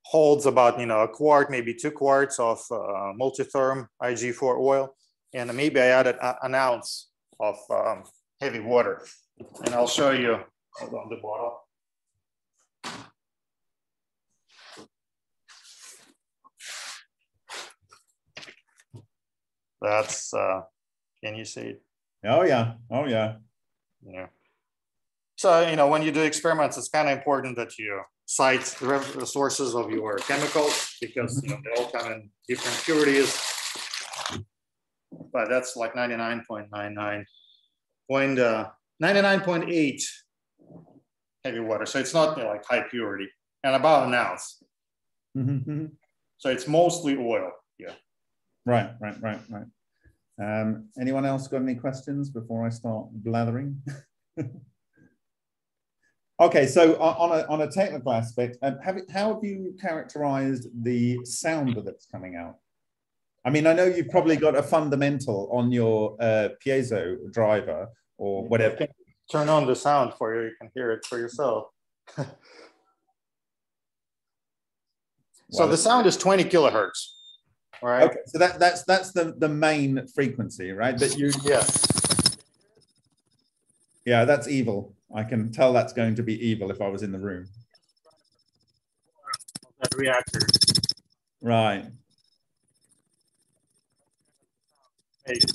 holds about you know a quart, maybe two quarts of uh, multitherm IG4 oil, and maybe I added an ounce of um, heavy water. And I'll show you on the bottle. That's, uh, can you see it? Oh yeah, oh yeah. Yeah. So, you know, when you do experiments, it's kind of important that you cite the sources of your chemicals because you know, they all come in different purities but that's like 99.99 point, uh, 99.8 heavy water. So it's not like high purity and about an ounce. Mm-hmm. So it's mostly oil. Yeah. Right, right, right, right. Um, anyone else got any questions before I start blathering? <laughs> Okay, so on a, on a technical aspect, um, have it, how have you characterized the sound that's coming out? I mean, I know you've probably got a fundamental on your uh, piezo driver or whatever. Turn on the sound for you. You can hear it for yourself. <laughs> so the sound is 20 kilohertz. Right. Okay, so that, that's that's the, the main frequency, right? That you <laughs> yeah. Yeah, that's evil. I can tell that's going to be evil if I was in the room. That reactor. Right.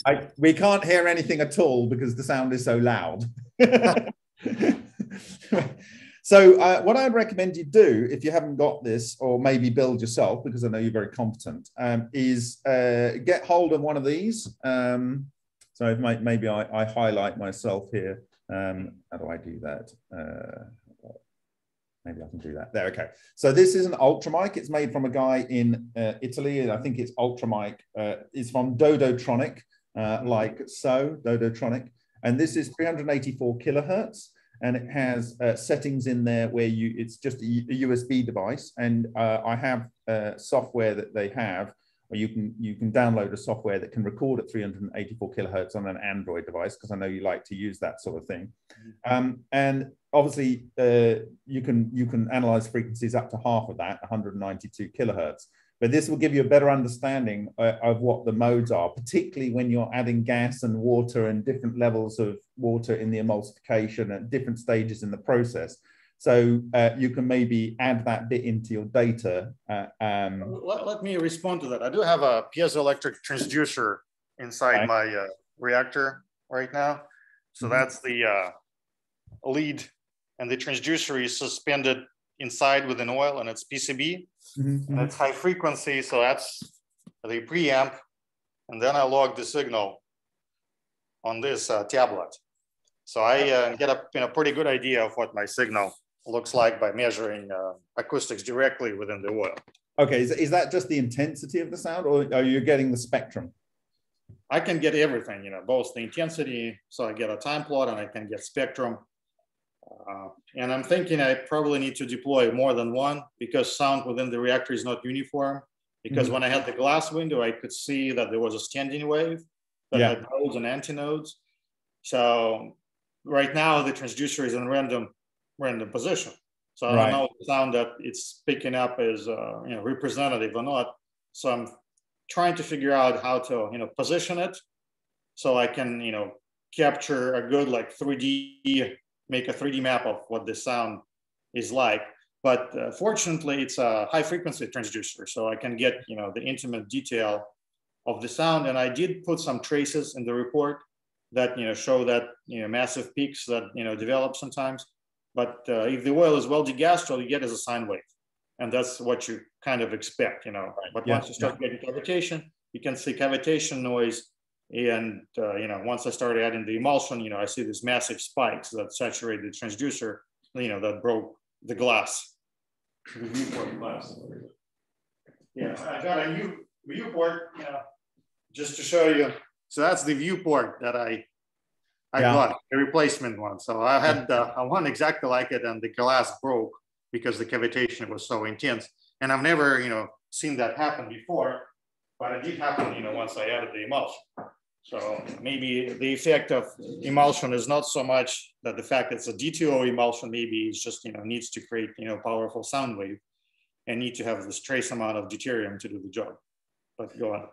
I, we can't hear anything at all because the sound is so loud. <laughs> so uh, what I'd recommend you do if you haven't got this or maybe build yourself because I know you're very competent um, is uh, get hold of one of these. Um, so maybe I, I, highlight myself here. Um, how do I do that? Uh, maybe I can do that. There, okay. So this is an Ultramic. It's made from a guy in uh, Italy, and I think it's Ultramic. Uh, it's from Dodotronic, uh, like so, Dodotronic. And this is 384 kilohertz, and it has uh, settings in there where you it's just a, USB device. And uh, I have uh, software that they have or you can you can download a software that can record at 384 kilohertz on an Android device because I know you like to use that sort of thing. Mm-hmm. Um, and obviously, uh, you can you can analyze frequencies up to half of that, 192 kilohertz. But this will give you a better understanding uh, of what the modes are, particularly when you're adding gas and water and different levels of water in the emulsification at different stages in the process. So uh, you can maybe add that bit into your data. Uh, um, let, let, me respond to that. I do have a piezoelectric transducer inside my uh, reactor right now. So mm -hmm. that's the uh, lead and the transducer is suspended inside with an oil and it's PCB mm -hmm. and it's high frequency. So that's the preamp. And then I log the signal on this uh, tablet. So I uh, get a you know, pretty good idea of what my signal looks like by measuring uh, acoustics directly within the oil. Okay, is, is that just the intensity of the sound or are you getting the spectrum? I can get everything, you know, both the intensity, so I get a time plot and I can get spectrum. Uh, and I'm thinking I probably need to deploy more than one because sound within the reactor is not uniform. Because mm -hmm. when I had the glass window, I could see that there was a standing wave that yeah. had nodes and antinodes. So right now the transducer is in random random position. So I right. don't know the sound that it's picking up is uh, you know representative or not. So I'm trying to figure out how to you know position it so I can you know capture a good like 3D make a 3D map of what the sound is like. But uh, fortunately, it's a high frequency transducer, so I can get you know the intimate detail of the sound. And I did put some traces in the report that you know show that you know massive peaks that you know develop sometimes. But uh, if the oil is well degassed, all you get is a sine wave. And that's what you kind of expect, you know. Right. But yeah, once you start yeah. getting cavitation, you can see cavitation noise. And, uh, you know, once I started adding the emulsion, you know, I see these massive spikes that saturate the transducer, you know, that broke the glass. The viewport glass. Yeah, I got a new viewport, you know, just to show you. So that's the viewport that I I yeah. got a replacement one. So I had uh, one exactly like it, and the glass broke because the cavitation was so intense. And I've never, you know, seen that happen before, but it did happen, you know, once I added the emulsion. So maybe the effect of emulsion is not so much that the fact that it's a D2O emulsion, maybe it's just, you know, needs to create, you know, powerful sound wave and need to have this trace amount of deuterium to do the job. But go on.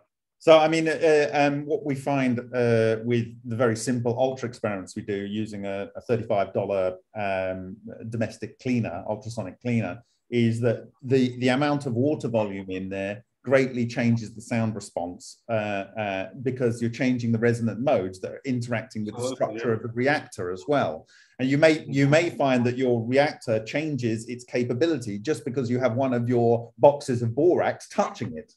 So, I mean, uh, um, what we find uh, with the very simple ultra experiments we do using a, a $35 um, domestic cleaner, ultrasonic cleaner, is that the, the amount of water volume in there greatly changes the sound response uh, uh because you're changing the resonant modes that are interacting with the structure of the reactor as well. And you may you may find that your reactor changes its capability just because you have one of your boxes of borax touching it.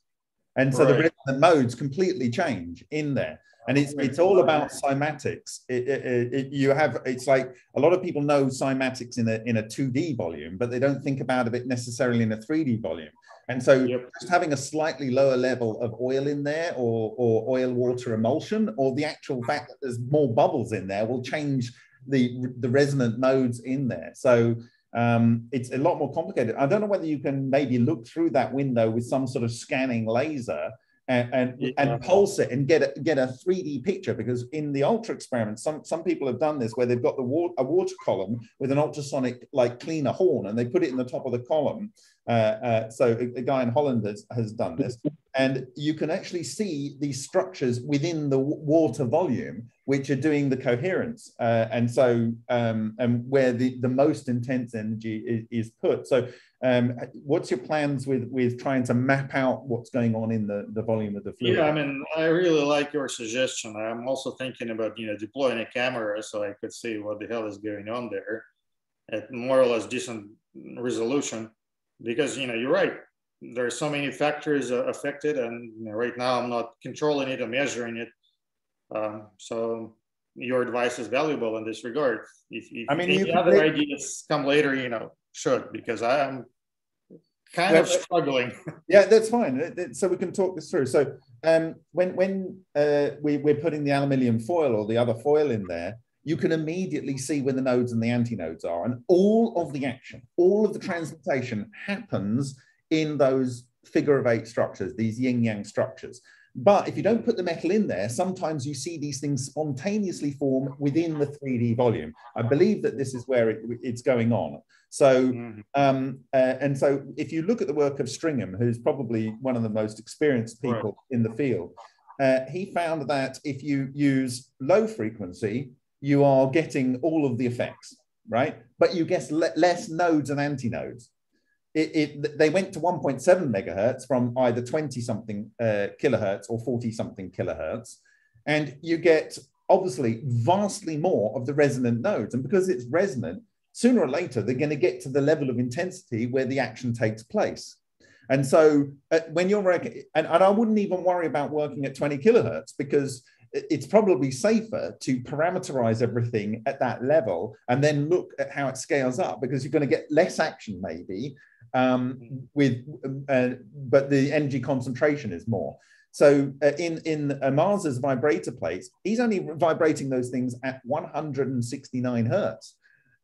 And so right. the modes completely change in there. And it's, it's all about cymatics. It, it, it, you have it's like a lot of people know cymatics in a in a 2D volume, but they don't think about it necessarily in a 3D volume. And so yep. just having a slightly lower level of oil in there or, or oil water emulsion or the actual fact that there's more bubbles in there will change the the resonant modes in there. So um, it's a lot more complicated. I don't know whether you can maybe look through that window with some sort of scanning laser and and, yeah. and pulse it and get a, get a 3D picture because in the ultra experiment, some some people have done this where they've got the water, a water column with an ultrasonic like cleaner horn and they put it in the top of the column. Uh, uh, so a, a, guy in Holland has, has done this, and you can actually see these structures within the water volume which are doing the coherence uh, and so um, and where the, the most intense energy is, is put. So um, what's your plans with with trying to map out what's going on in the, the volume of the fluid? Yeah i mean i really like your suggestion. I'm also thinking about you know deploying a camera so i could see what the hell is going on there at more or less decent resolution. Because you know you're right. There are so many factors uh, affected and right now i'm not controlling it or measuring it um, so your advice is valuable in this regard if, if I mean, any other ideas come later you know should because i am kind of struggling <laughs> yeah that's fine so we can talk this through so um, when when uh, we, we're putting the aluminium foil or the other foil in there you can immediately see where the nodes and the antinodes are. And all of the action, all of the transmutation happens in those figure of eight structures, these yin yang structures. But if you don't put the metal in there, sometimes you see these things spontaneously form within the 3D volume. I believe that this is where it, it's going on. So, mm-hmm. um, uh, and so if you look at the work of Stringham, who's probably one of the most experienced people right. in the field, uh, he found that if you use low frequency, you are getting all of the effects, right? But you get le less nodes and antinodes. It, it, they went to 1.7 megahertz from either 20 something uh, kilohertz or 40 something kilohertz. And you get obviously vastly more of the resonant nodes. And because it's resonant, sooner or later, they're going to get to the level of intensity where the action takes place. And so uh, when you're, and, and I wouldn't even worry about working at 20 kilohertz because it's probably safer to parameterize everything at that level and then look at how it scales up because you're going to get less action maybe um, with uh, but the energy concentration is more. So uh, in in uh, mars's vibrator plates he's only vibrating those things at 169 hertz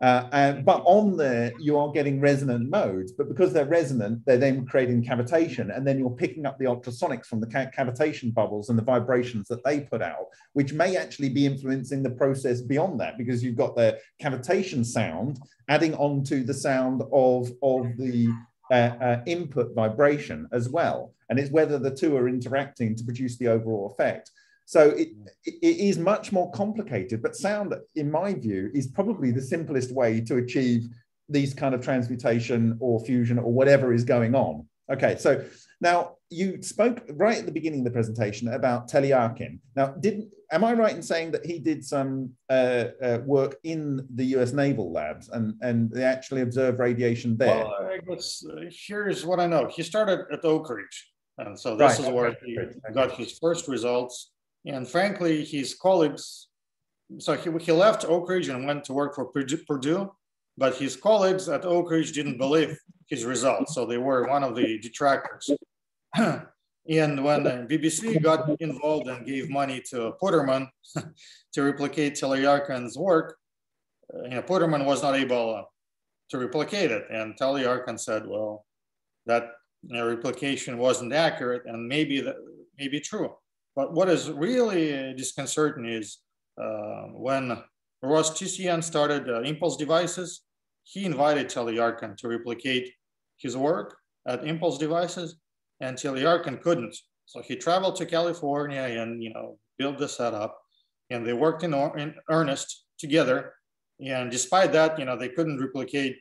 uh, and, but on there, you are getting resonant modes, but because they're resonant, they're then creating cavitation, and then you're picking up the ultrasonics from the ca cavitation bubbles and the vibrations that they put out, which may actually be influencing the process beyond that, because you've got the cavitation sound adding on to the sound of, of the uh, uh, input vibration as well. And it's whether the two are interacting to produce the overall effect. So it, it is much more complicated, but sound, in my view, is probably the simplest way to achieve these kind of transmutation or fusion or whatever is going on. Okay, so now you spoke right at the beginning of the presentation about Taleyarkhan. Now, did am I right in saying that he did some uh, uh, work in the U.S. naval labs and and they actually observed radiation there? Well, uh, here's what I know. He started at Oak Ridge, and so this right. is where he got his first results and frankly, his colleagues, so he, he left Oak Ridge and went to work for Purdue, but his colleagues at Oak Ridge didn't believe his results. So they were one of the detractors. <clears throat> and when BBC got involved and gave money to Putterman <laughs> to replicate Taleyarkhan's work, uh, you know, Putterman was not able uh, to replicate it. And Taleyarkhan said, well, that you know, replication wasn't accurate and maybe that may be true. But what is really disconcerting is uh, when Ross Tessien started uh, Impulse Devices, he invited Taleyarkhan to replicate his work at Impulse Devices, and Taleyarkhan couldn't. So he traveled to California and you know built the setup, and they worked in, in earnest together. And despite that, you know they couldn't replicate.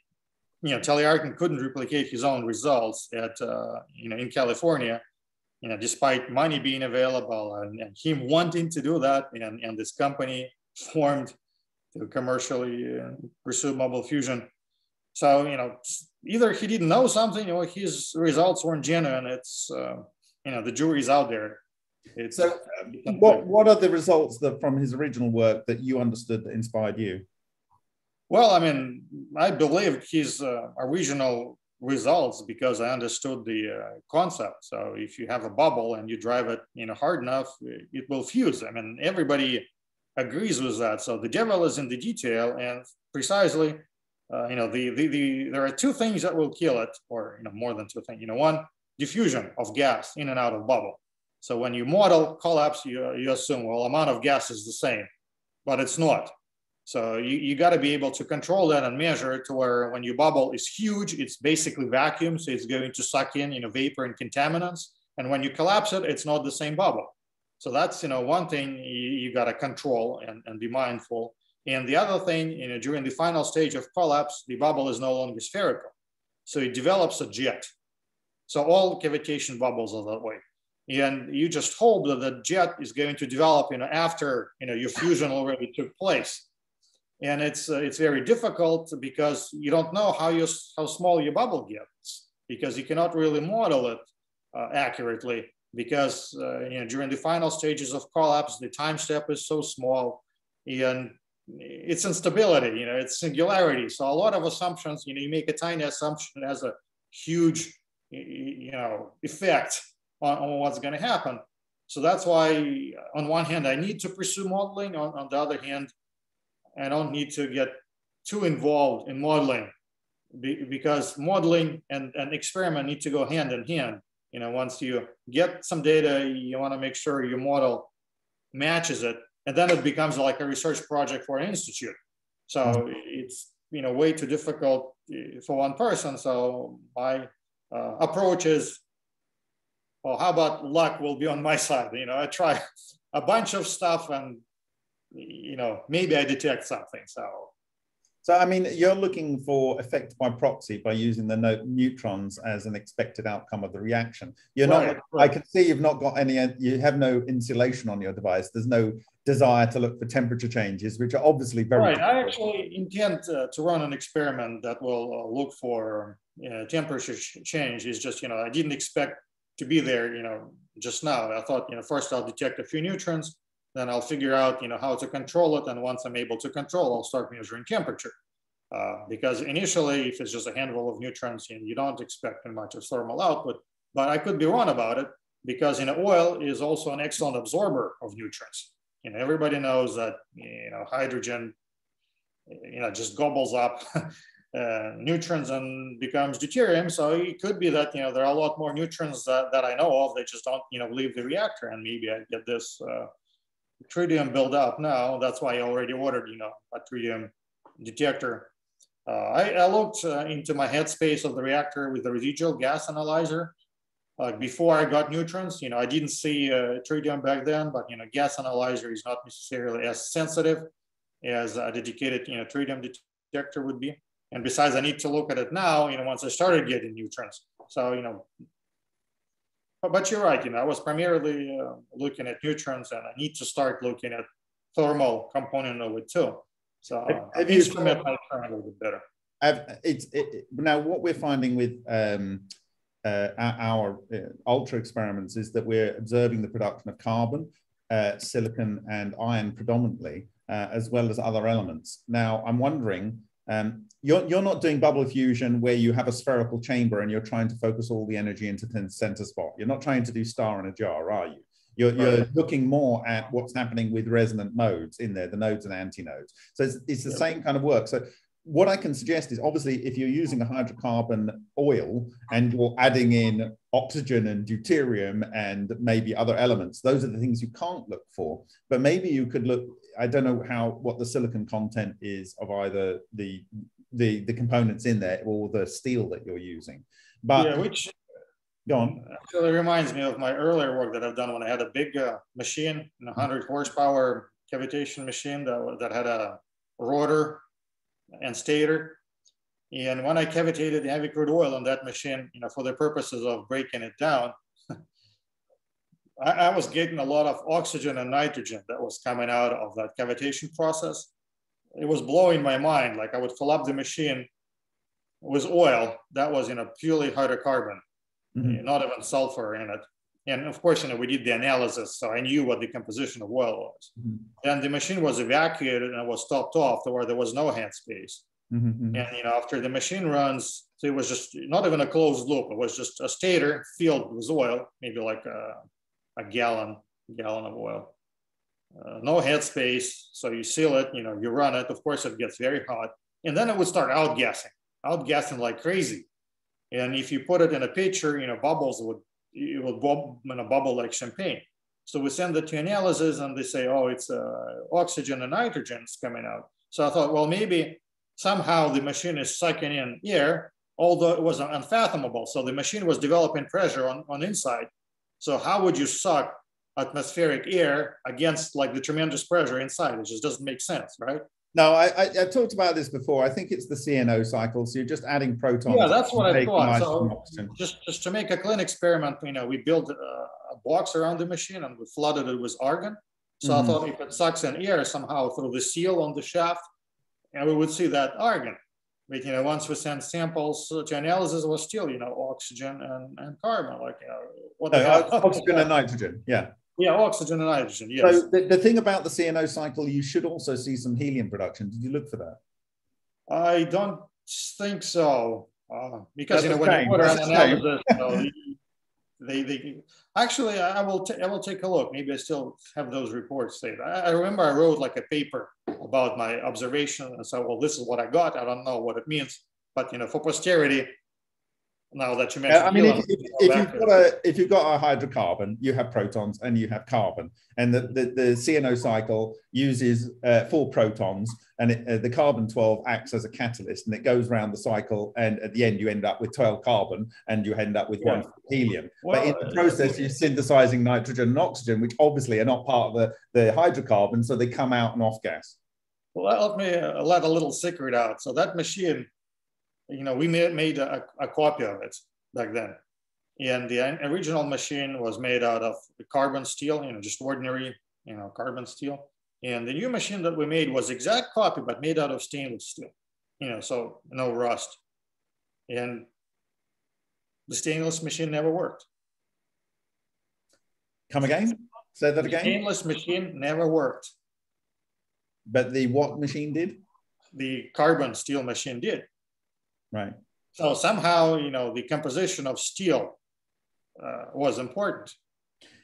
You know, Taleyarkhan couldn't replicate his own results at uh, you know in California you know, despite money being available and, and him wanting to do that, and, and this company formed to commercially uh, pursue mobile fusion. So, you know, either he didn't know something or his results weren't genuine. It's, uh, you know, the jury's out there. It's, so, uh, what, what are the results that from his original work that you understood that inspired you? Well, I mean, I believed his uh, original results because I understood the uh, concept. So if you have a bubble and you drive it you know hard enough, it will fuse. I mean, everybody agrees with that. So the devil is in the detail, and precisely, uh, you know, the, the the there are two things that will kill it, or you know, more than two things. You know, one diffusion of gas in and out of bubble. So when you model collapse, you, you assume well, amount of gas is the same, but it's not. So you, you got to be able to control that and measure it to where when your bubble is huge, it's basically vacuum, so it's going to suck in you know vapor and contaminants. And when you collapse it, it's not the same bubble. So that's you know one thing you, you got to control and, and be mindful. And the other thing, you know, during the final stage of collapse, the bubble is no longer spherical, so it develops a jet. So all cavitation bubbles are that way. And you just hope that the jet is going to develop, you know, after you know your fusion already took place and it's uh, it's very difficult because you don't know how you how small your bubble gets because you cannot really model it uh, accurately because uh, you know during the final stages of collapse the time step is so small and it's instability you know it's singularity. So a lot of assumptions you know you make a tiny assumption has a huge you know effect on, on what's going to happen. So that's why on one hand i need to pursue modeling. On, on the other hand I don't need to get too involved in modeling because modeling and, and experiment need to go hand in hand. You know, once you get some data, you want to make sure your model matches it, and then it becomes like a research project for an institute. So it's you know way too difficult eh, for one person. So my uh, approach is, well, how about luck will be on my <laughs> side? You know, I try a bunch of stuff and you know, maybe I detect something. So, so I mean, you're looking for effect by proxy by using the neutrons as an expected outcome of the reaction. You're right, not. Right. I can see you've not got any. You have no insulation on your device. There's no desire to look for temperature changes, which are obviously very. Right. Difficult. I actually intend to, to, run an experiment that will uh, look for know, temperature change. Is just you know I didn't expect to be there. You know, just now I thought you know first I'll detect a few neutrons then I'll figure out, you know, how to control it. And once I'm able to control, I'll start measuring temperature. Uh, because initially, if it's just a handful of neutrons, you, know, you don't expect much of thermal output. But I could be wrong about it because you know, oil is also an excellent absorber of neutrons. You know, everybody knows that you know hydrogen, you know, just gobbles up <laughs> uh, neutrons and becomes deuterium. So it could be that you know there are a lot more neutrons that, that I know of. They just don't you know leave the reactor, and maybe I get this uh, tritium build up now. That's why I already ordered, you know, a tritium detector. Uh, I, I, looked uh, into my headspace of the reactor with the residual gas analyzer. Uh, before I got neutrons, you know, I didn't see uh, tritium back then, but you know, gas analyzer is not necessarily as sensitive as a dedicated, you know, tritium detector would be. And besides, I need to look at it now, you know, once I started getting neutrons. So, you know, but you're right. You know, I was primarily uh, looking at neutrons, and I need to start looking at thermal component of it too. So uh, have you instrument my turn a little bit better. Have, it's it, now what we're finding with um, uh, our, uh, ultra experiments is that we're observing the production of carbon, uh, silicon, and iron predominantly, uh, as well as other elements. Now I'm wondering um, you're, you're not doing bubble fusion where you have a spherical chamber and you're trying to focus all the energy into the center spot. You're not trying to do star in a jar, are you? You're, you're looking more at what's happening with resonant modes in there, the nodes and antinodes. So it's, it's the same kind of work. So what I can suggest is obviously if you're using a hydrocarbon oil and you're adding in oxygen and deuterium and maybe other elements, those are the things you can't look for. But maybe you could look, I don't know how what the silicon content is of either the the, the components in there or the steel that you're using. But yeah, which go on. Actually reminds me of my earlier work that I've done when I had a big uh, machine, a 100 horsepower cavitation machine that, that had a rotor and stator. And when I cavitated the heavy crude oil on that machine, you know, for the purposes of breaking it down, I, I, was getting a lot of oxygen and nitrogen that was coming out of that cavitation process. It was blowing my mind. Like I would fill up the machine with oil that was, you know, purely hydrocarbon, mm-hmm. not even sulfur in it. And of course, you know, we did the analysis, so I knew what the composition of oil was. Mm-hmm. And the machine was evacuated and it was topped off to where there was no headspace. Mm-hmm. And you know, after the machine runs, so it was just not even a closed loop. It was just a stator filled with oil, maybe like a, a gallon, gallon of oil. uh, no headspace. So you seal it, you know, you run it. Of course, it gets very hot, and then it would start outgassing, outgassing like crazy. And if you put it in a pitcher, you know, bubbles would it would bubble in a bubble like champagne. So we send it to analysis, and they say, oh, it's uh, oxygen and nitrogen is coming out. So I thought, well, maybe somehow the machine is sucking in air, although it was unfathomable. So the machine was developing pressure on, on inside. So how would you suck atmospheric air against like the tremendous pressure inside? It just doesn't make sense, right? No, I, I, I, talked about this before. I think it's the CNO cycle. So you're just adding protons. Yeah, that's what I thought. So just, just to make a clean experiment, you know, we built a, a box around the machine and we flooded it with argon. So mm-hmm. I thought if it sucks in air somehow through the seal on the shaft, and we would see that argon. But you know, once we send samples to analysis, it was still you know oxygen and, and carbon, like you know what no, oxygen and nitrogen. Yeah. Yeah, oxygen and nitrogen. Yes. So the, the thing about the CNO cycle, you should also see some helium production. Did you look for that? I don't think so, uh, because That's you know when you put an analysis, you know, they, they actually I will t- I will take a look. Maybe I still have those reports saved. I, I, remember I wrote like a paper about my observation and so well this is what I got. I don't know what it means, but you know for posterity, now that you mentioned. I mean, if, if, if you've got a if you've got a hydrocarbon, you have protons and you have carbon, and the the, the CNO cycle uses uh, four protons, and it, uh, the carbon twelve acts as a catalyst, and it goes around the cycle, and at the end you end up with twelve carbon, and you end up with yeah. one helium. Well, but in the process, you're synthesizing nitrogen and oxygen, which obviously are not part of the the hydrocarbon, so they come out and off gas. Well, let me uh, let a little secret out. So that machine you know, we made, made a, a copy of it back then. And the original machine was made out of carbon steel, you know, just ordinary, you know, carbon steel. And the new machine that we made was exact copy, but made out of stainless steel, you know, so no rust. And the stainless machine never worked. Come again? Say that again. The stainless machine never worked. But the what machine did? The carbon steel machine did. Right. So somehow, you know, the composition of steel uh, was important.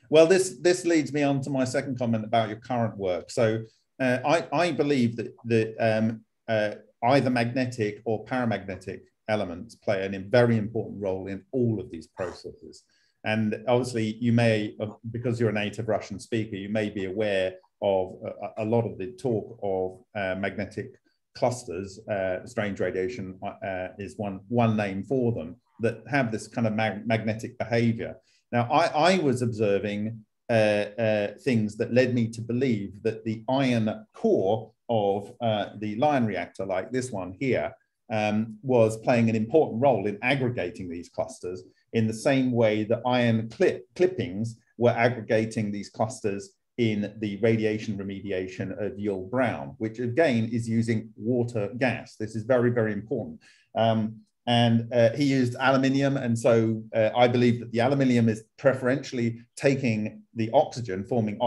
Well, this this leads me on to my second comment about your current work. So uh, I I believe that that um, uh, either magnetic or paramagnetic elements play a very important role in all of these processes. And obviously, you may, because you're a native Russian speaker, you may be aware of a, a lot of the talk of uh, magnetic clusters, uh, strange radiation uh, is one, one name for them, that have this kind of mag magnetic behavior. Now, I, I was observing uh, uh things that led me to believe that the iron core of uh, the Lion reactor, like this one here, um, was playing an important role in aggregating these clusters in the same way that iron clip clippings were aggregating these clusters in the radiation remediation of Yull Brown, which again is using water gas. This is very, very important. Um, and uh, he used aluminium. And so uh, I believe that the aluminium is preferentially taking the oxygen, forming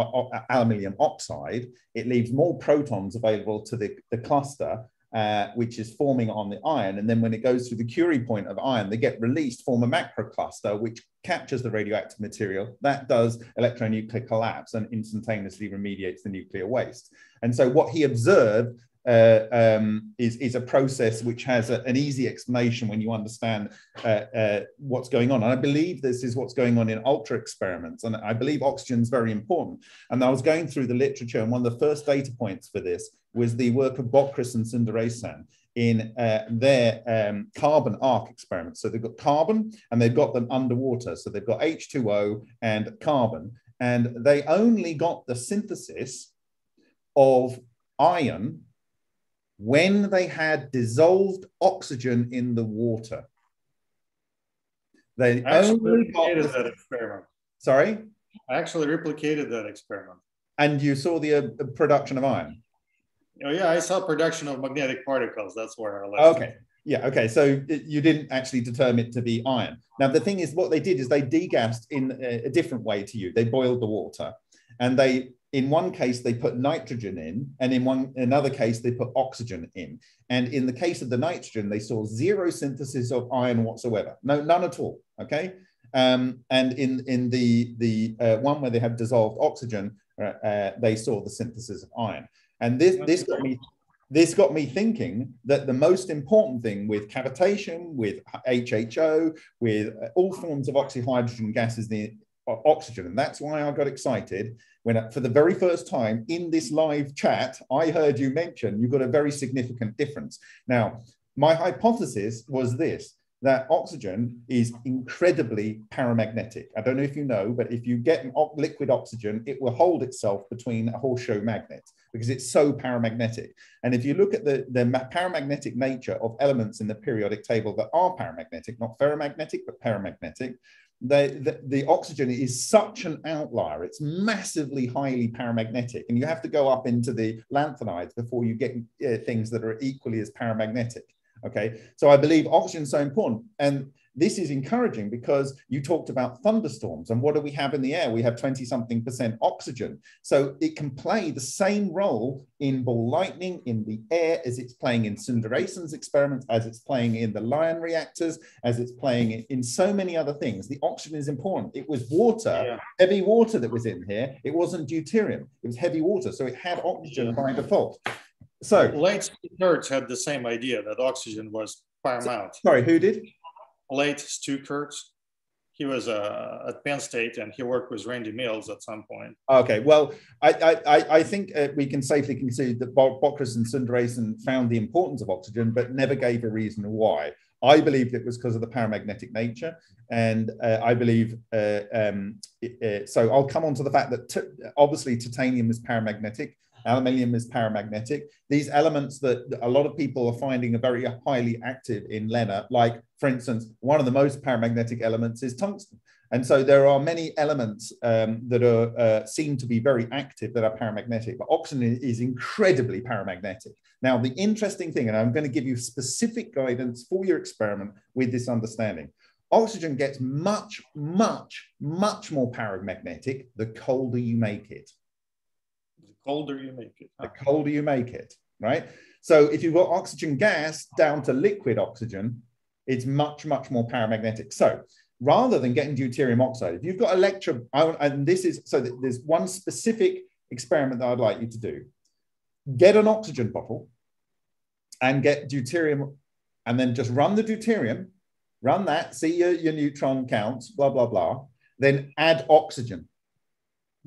aluminium oxide. It leaves more protons available to the, the cluster uh, which is forming on the iron. And then when it goes through the Curie point of iron, they get released, form a macrocluster, which captures the radioactive material. That does electronuclear collapse and instantaneously remediates the nuclear waste. And so what he observed uh, um, is, is a process which has a, an easy explanation when you understand uh, uh, what's going on. And I believe this is what's going on in ultra experiments. And I believe oxygen is very important. And I was going through the literature, and one of the first data points for this was the work of Bockris and Sundaresan in uh, their um, carbon arc experiments. So they've got carbon and they've got them underwater. So they've got H2O and carbon. And they only got the synthesis of iron when they had dissolved oxygen in the water. They I only replicated that experiment. Sorry? I actually replicated that experiment. And you saw the uh, production of iron? Oh, yeah, I saw production of magnetic particles. That's where I left. Okay. Yeah, okay. So you didn't actually determine it to be iron. Now, the thing is, what they did is they degassed in a different way to you. They boiled the water and they in one case they put nitrogen in and in one another case they put oxygen in. And in the case of the nitrogen they saw zero synthesis of iron whatsoever. No none at all okay? Um, and in in the the uh, one where they have dissolved oxygen uh, they saw the synthesis of iron. And this, this got me this got me thinking that the most important thing with cavitation, with HHO, with all forms of oxyhydrogen gases, the oxygen, and that's why I got excited when, uh, for the very first time in this live chat, I heard you mention you've got a very significant difference. Now, my hypothesis was this that oxygen is incredibly paramagnetic. I don't know if you know, but if you get liquid oxygen, it will hold itself between a horseshoe magnet because it's so paramagnetic. And if you look at the, the paramagnetic nature of elements in the periodic table that are paramagnetic, not ferromagnetic, but paramagnetic, the, the, oxygen is such an outlier. It's massively highly paramagnetic, and you have to go up into the lanthanides before you get uh, things that are equally as paramagnetic. Okay, so I believe oxygen is so important. And this is encouraging because you talked about thunderstorms and what do we have in the air? We have 20 something percent oxygen. So it can play the same role in ball lightning in the air as it's playing in Sundaresan's experiments, as it's playing in the LION reactors, as it's playing in so many other things. The oxygen is important. It was water, yeah. heavy water that was in here. It wasn't deuterium, it was heavy water. So it had oxygen by default. So late Kurtz had the same idea that oxygen was paramount. Sorry, who did? Late Stu Kurtz. He was uh, at Penn State and he worked with Randy Mills at some point. Okay, well, I I, I think uh, we can safely conclude that Bockris and Sundaresan found the importance of oxygen, but never gave a reason why. I believed it was because of the paramagnetic nature, and uh, I believe uh, um, it, uh, so. I'll come on to the fact that obviously titanium is paramagnetic. Aluminium is paramagnetic. These elements that a lot of people are finding are very highly active in LENR, like, for instance, one of the most paramagnetic elements is tungsten. And so there are many elements um, that are uh, seen to be very active that are paramagnetic, but oxygen is incredibly paramagnetic. Now, the interesting thing, and I'm going to give you specific guidance for your experiment with this understanding. Oxygen gets much, much, much more paramagnetic the colder you make it The colder you make it. The colder you make it, right? So if you've got oxygen gas down to liquid oxygen, it's much, much more paramagnetic. So rather than getting deuterium oxide, if you've got electro, and this is, so there's one specific experiment that I'd like you to do. Get an oxygen bottle and get deuterium, and then just run the deuterium, run that, see your, your neutron counts, blah, blah, blah. Then add oxygen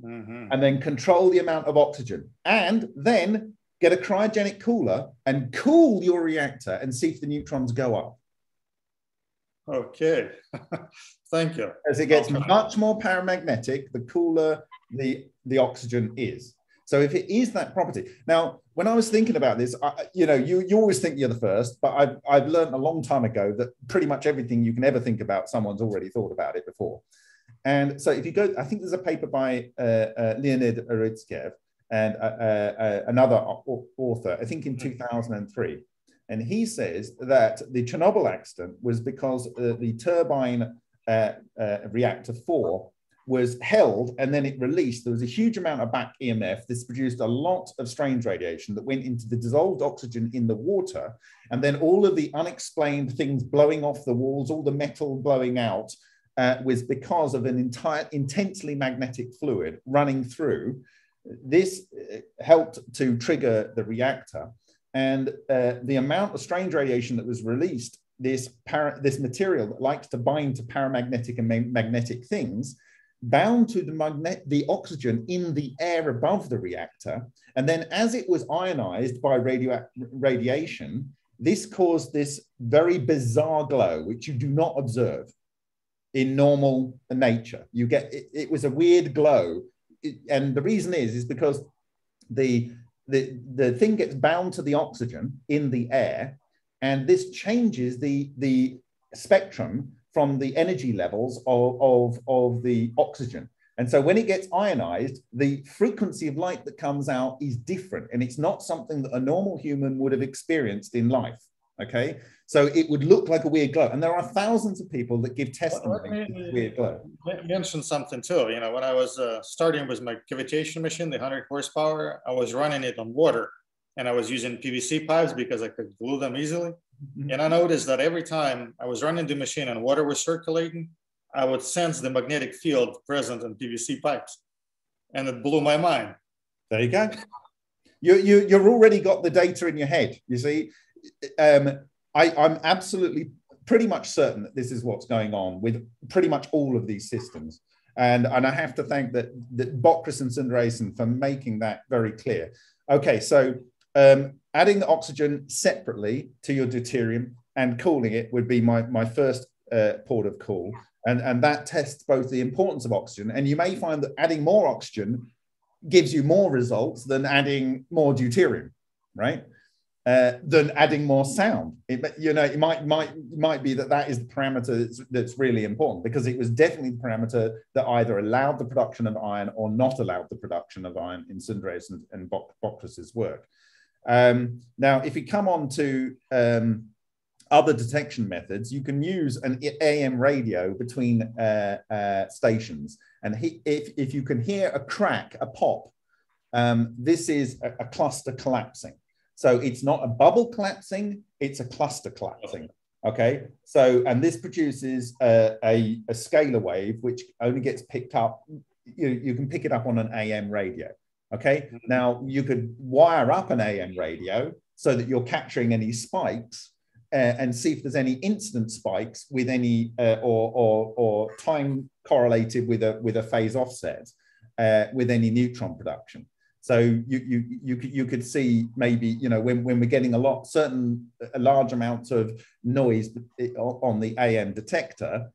mm-hmm. and then control the amount of oxygen, and then get a cryogenic cooler and cool your reactor and see if the neutrons go up. Okay, <laughs> thank you. As it gets much more paramagnetic, the cooler the, the oxygen is. So if it is that property, now when I was thinking about this, I, you know, you, you always think you're the first, but I've, I've learned a long time ago that pretty much everything you can ever think about, someone's already thought about it before. And so if you go, I think there's a paper by uh, uh, Leonid Urutskoev and uh, uh, uh another author, I think in 2003. And he says that the Chernobyl accident was because uh, the turbine reactor 4 was held and then it released. There was a huge amount of back EMF. This produced a lot of strange radiation that went into the dissolved oxygen in the water. And then all of the unexplained things blowing off the walls, all the metal blowing out, uh, was because of an entire intensely magnetic fluid running through. This uh, helped to trigger the reactor, and uh, the amount of strange radiation that was released, this, para- this material that likes to bind to paramagnetic and ma- magnetic things, bound to the the oxygen in the air above the reactor and then as it was ionized by radio radiation this caused this very bizarre glow which you do not observe in normal nature. You get it, it was a weird glow, it, and the reason is is because the the the thing gets bound to the oxygen in the air, and this changes the the spectrum from the energy levels of, of, of the oxygen. And so when it gets ionized, the frequency of light that comes out is different. And it's not something that a normal human would have experienced in life. Okay. So it would look like a weird glow. And there are thousands of people that give testimony well, me, weird glow. Mention something too. You know, when I was uh, starting with my cavitation machine, the 100 horsepower, I was running it on water and I was using PVC pipes because I could glue them easily. Mm-hmm. And I noticed that every time I was running the machine and water was circulating, I would sense the magnetic field present in PVC pipes. and it blew my mind. There you go. You, you, you've already got the data in your head. You see, um, I, I'm absolutely pretty much certain that this is what's going on with pretty much all of these systems. And, and I have to thank that, that Bockris and Sundaresan for making that very clear. Okay, so um, adding the oxygen separately to your deuterium and cooling it would be my, my first uh, port of call. And, and that tests both the importance of oxygen, and you may find that adding more oxygen gives you more results than adding more deuterium, right? Uh, than adding more sound. It, you know, it might might might be that that is the parameter that's, that's, really important because it was definitely the parameter that either allowed the production of iron or not allowed the production of iron in Sundaresan and, and work. Um, now, if you come on to um, other detection methods, you can use an AM radio between uh, uh, stations. And he, if, if you can hear a crack, a pop, um, this is a, a, cluster collapsing. So it's not a bubble collapsing, it's a cluster collapsing. Okay, so, and this produces a, a, a scalar wave, which only gets picked up, you, you can pick it up on an AM radio. Okay, mm-hmm. now you could wire up an AM radio so that you're capturing any spikes uh, and see if there's any incident spikes with any uh, or, or, or time correlated with a with a phase offset uh, with any neutron production. So you you you could you could see maybe you know when, when we're getting a lot certain a large amounts of noise on the AM detector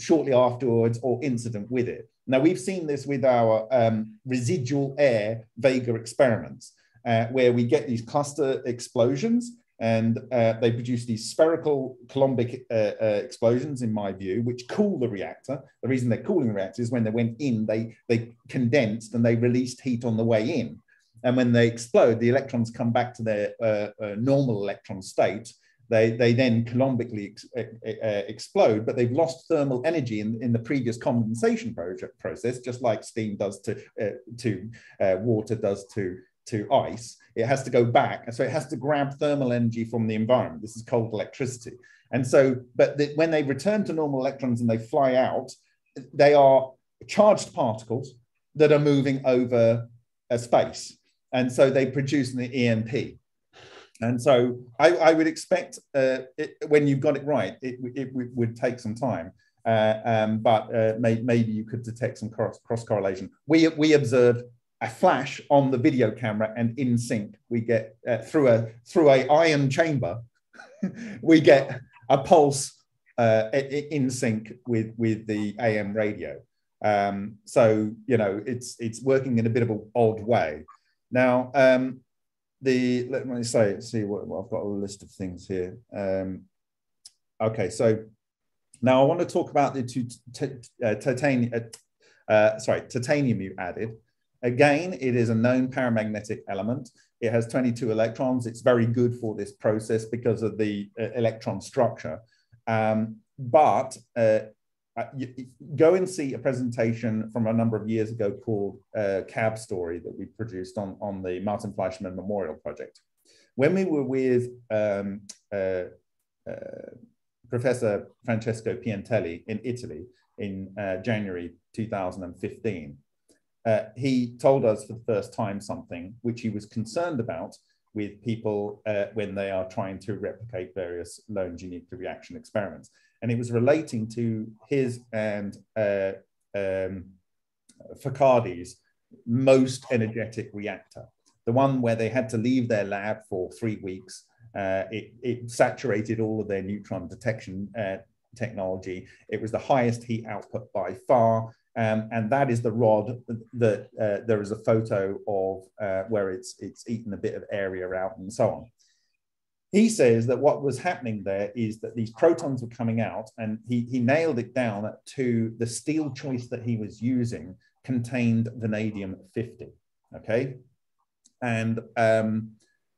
shortly afterwards or incident with it. Now we've seen this with our um, residual air Vega experiments uh, where we get these cluster explosions and uh, they produce these spherical Coulombic uh, uh, explosions, in my view, which cool the reactor. The reason they're cooling the reactor is when they went in, they, they condensed and they released heat on the way in. And when they explode, the electrons come back to their uh, uh, normal electron state. They, they then coulombically ex uh, explode, but they've lost thermal energy in, in the previous condensation project process, just like steam does to, to water does to to ice, it has to go back. And so it has to grab thermal energy from the environment. This is cold electricity. And so, but the, when they return to normal electrons and they fly out, they are charged particles that are moving over a space. And so they produce an EMP. And so I, I would expect uh, it, when you've got it right, it, it, it would take some time. Uh, um, but uh, may, maybe you could detect some cross, cross correlation. We, we observed a flash on the video camera and in sync. We get uh, through a through a ion chamber <laughs> we get a pulse uh, in sync with with the am radio. Um, so you know it's it's working in a bit of an odd way. Now um, the let me say see what well, i've got a list of things here. Um, okay so now i want to talk about the two uh, titanium uh, uh, sorry titanium you added Again, it is a known paramagnetic element. It has 22 electrons. It's very good for this process because of the uh, electron structure. Um, but uh, uh you, go and see a presentation from a number of years ago called uh, Cab Story that we produced on, on the Martin Fleischmann Memorial Project. When we were with um, uh, uh Professor Francesco Piantelli in Italy in January 2015, uh, he told us for the first time something which he was concerned about with people uh, when they are trying to replicate various low energy nuclear reaction experiments. And it was relating to his and uh, um, most energetic reactor, the one where they had to leave their lab for three weeks. Uh, it, it, saturated all of their neutron detection uh, technology. It was the highest heat output by far. Um, and that is the rod that uh, there is a photo of uh, where it's, it's eaten a bit of area out and so on. He says that what was happening there is that these protons were coming out, and he, he nailed it down to the steel choice that he was using contained vanadium 50. Okay. And um,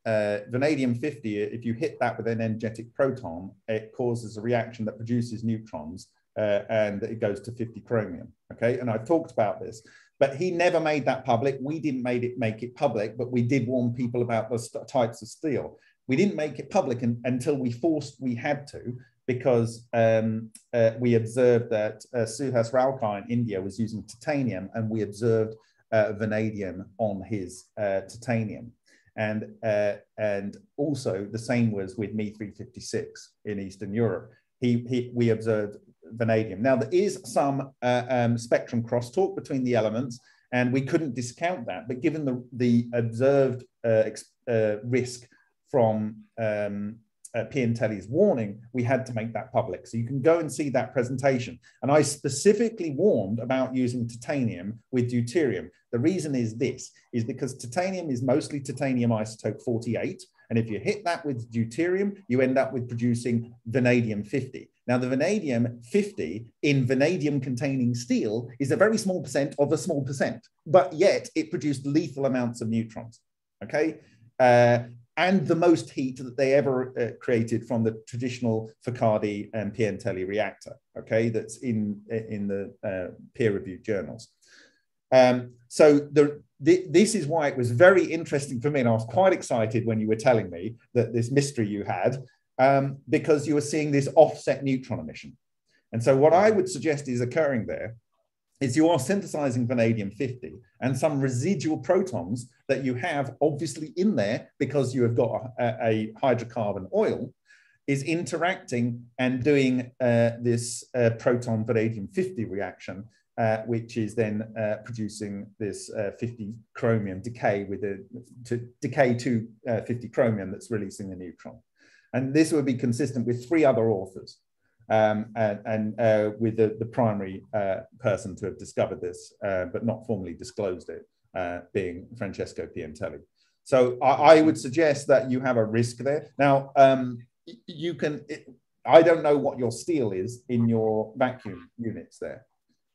uh, vanadium 50, if you hit that with an energetic proton, it causes a reaction that produces neutrons uh, and it goes to 50 chromium. Okay, and I've talked about this, but he never made that public. We didn't made it make it public, but we did warn people about the types of steel. We didn't make it public in, until we forced we had to because um, uh, we observed that uh, Suhas Ralkar in India was using titanium, and we observed uh, vanadium on his uh, titanium. And, uh, and also the same was with Me 356 in Eastern Europe. He, he, we observed vanadium. Now there is some uh, um, spectrum crosstalk between the elements and we couldn't discount that. But given the, the observed uh, uh, risk from um, uh, Piantelli's warning, we had to make that public. So you can go and see that presentation. And I specifically warned about using titanium with deuterium. The reason is this, is because titanium is mostly titanium isotope 48. And if you hit that with deuterium, you end up with producing vanadium 50. Now, the vanadium 50 in vanadium containing steel is a very small percent of a small percent, but yet it produced lethal amounts of neutrons. Okay. Uh, and the most heat that they ever uh, created from the traditional Focardi and Piantelli reactor, okay, that's in, in the uh, peer-reviewed journals. Um, so the, the, this is why it was very interesting for me, and I was quite excited when you were telling me that this mystery you had, um, because you were seeing this offset neutron emission. And so what I would suggest is occurring there is you are synthesizing vanadium 50 and some residual protons that you have obviously in there because you have got a, a hydrocarbon oil is interacting and doing uh, this uh, proton vanadium 50 reaction, uh, which is then uh, producing this uh, 50 chromium decay with a to decay to uh, 50 chromium that's releasing the neutron. And this would be consistent with three other authors um, and, and uh, with the, the primary uh, person to have discovered this, uh, but not formally disclosed it, uh, being Francesco Piantelli. So I, I, would suggest that you have a risk there. Now, um, you can, it, I don't know what your steel is in your vacuum units there.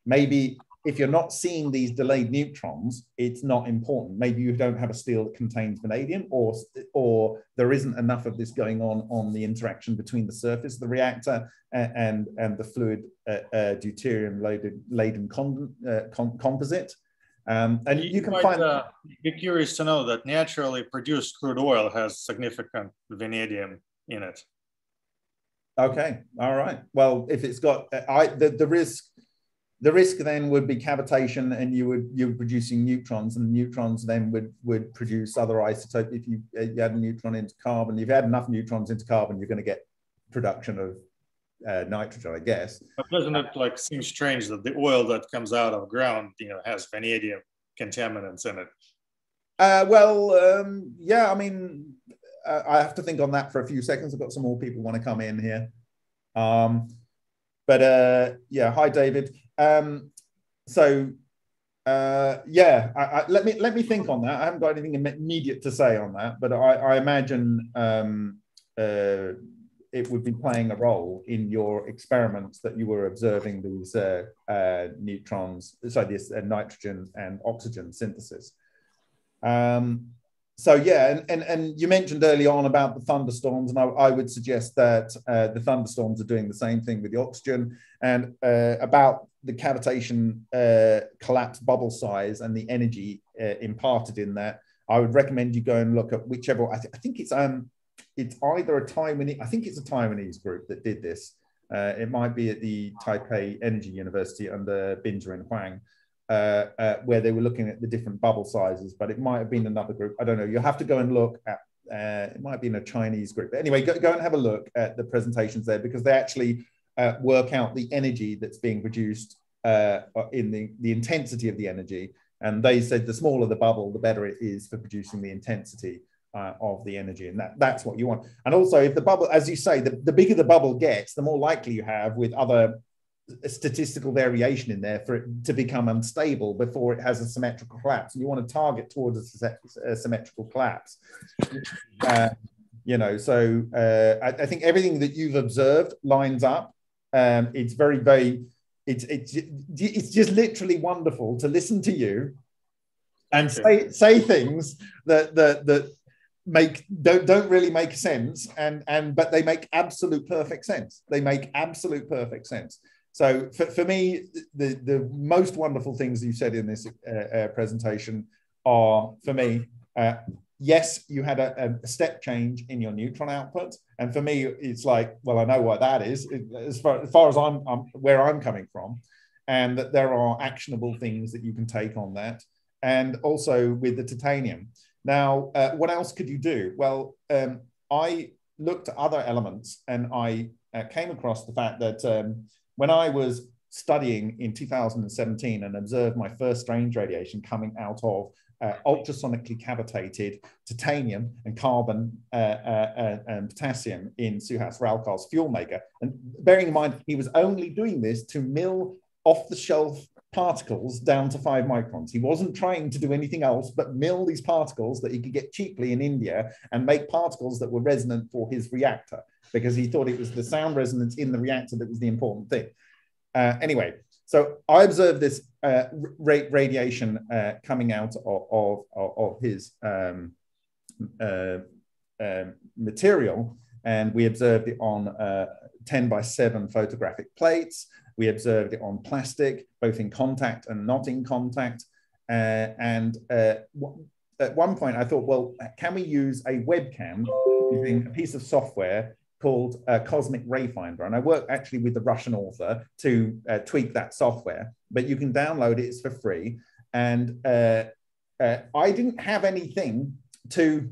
Maybe if you're not seeing these delayed neutrons, it's not important. Maybe you don't have a steel that contains vanadium, or or there isn't enough of this going on on the interaction between the surface of the reactor and and, and the fluid uh, uh, deuterium loaded laden con, uh, com composite. Um, and you, you can might, find. Uh, be curious to know that naturally produced crude oil has significant vanadium in it. Okay, all right. Well, if it's got, I the, the risk the risk then would be cavitation and you would you're producing neutrons and neutrons then would would produce other isotope if you, you add a neutron into carbon if you add enough neutrons into carbon you're going to get production of uh, nitrogen i guess. But doesn't it like seem strange that the oil that comes out of ground you know has vanadium contaminants in it? Uh, well um, yeah i mean uh, i have to think on that for a few seconds. I've got some more people want to come in here. Um, but uh, yeah hi david um, so uh, yeah, I, I, let me let me think on that. I haven't got anything immediate to say on that, but I, I imagine um, uh, it would be playing a role in your experiments that you were observing these uh, uh neutrons, sorry, this uh, nitrogen and oxygen synthesis. Um, so yeah, and, and, and you mentioned early on about the thunderstorms, and I, I would suggest that uh, the thunderstorms are doing the same thing with the oxygen, and about the cavitation uh, collapse bubble size and the energy uh, imparted in that. I would recommend you go and look at whichever. I, th- I think it's um, it's either a Taiwanese. I think it's a Taiwanese group that did this. Uh, it might be at the Taipei Energy University under Binja and Huang uh, uh, where they were looking at the different bubble sizes, but it might have been another group. I don't know. You'll have to go and look at. Uh, it might be in a Chinese group. But anyway, go, go and have a look at the presentations there because they actually uh, work out the energy that's being produced uh, in the, the intensity of the energy. And they said the smaller the bubble, the better it is for producing the intensity uh, of the energy. And that, that's what you want. And also, if the bubble, as you say, the, the bigger the bubble gets, the more likely you have with other statistical variation in there for it to become unstable before it has a symmetrical collapse. And you want to target towards a, a symmetrical collapse. <laughs> Uh, you know, so uh, I, I, think everything that you've observed lines up. Um, it's very, very, it's, it's, it's just literally wonderful to listen to you and say, say things that, that, that make don't don't really make sense and and but they make absolute perfect sense. They make absolute perfect sense. So for, for me, the, the most wonderful things you said in this uh, uh, presentation are, for me, uh, yes, you had a, a, step change in your neutron output. And for me, it's like, well, I know what that is, as far, as, far as I'm, I'm, where I'm coming from, and that there are actionable things that you can take on that. and also with the titanium. Now, uh, what else could you do? Well, um, I looked at other elements and I uh, came across the fact that um, when I was studying in 2017 and observed my first strange radiation coming out of uh, ultrasonically cavitated titanium and carbon uh, uh, uh and potassium in Suhas Ralkar's fuel maker. And bearing in mind, he was only doing this to mill off the shelf particles down to five microns. He wasn't trying to do anything else but mill these particles that he could get cheaply in India and make particles that were resonant for his reactor because he thought it was the sound resonance in the reactor that was the important thing. Uh, anyway, so I observed this uh, ra radiation uh, coming out of, of, of his um, uh, um, material, and we observed it on uh, 10 by 7 photographic plates. We observed it on plastic, both in contact and not in contact. Uh, and at one point, I thought, well, can we use a webcam using a piece of software called uh, Cosmic Rayfinder. And I work actually with the Russian author to uh, tweak that software, but you can download it, it's for free. And uh, uh I didn't have anything to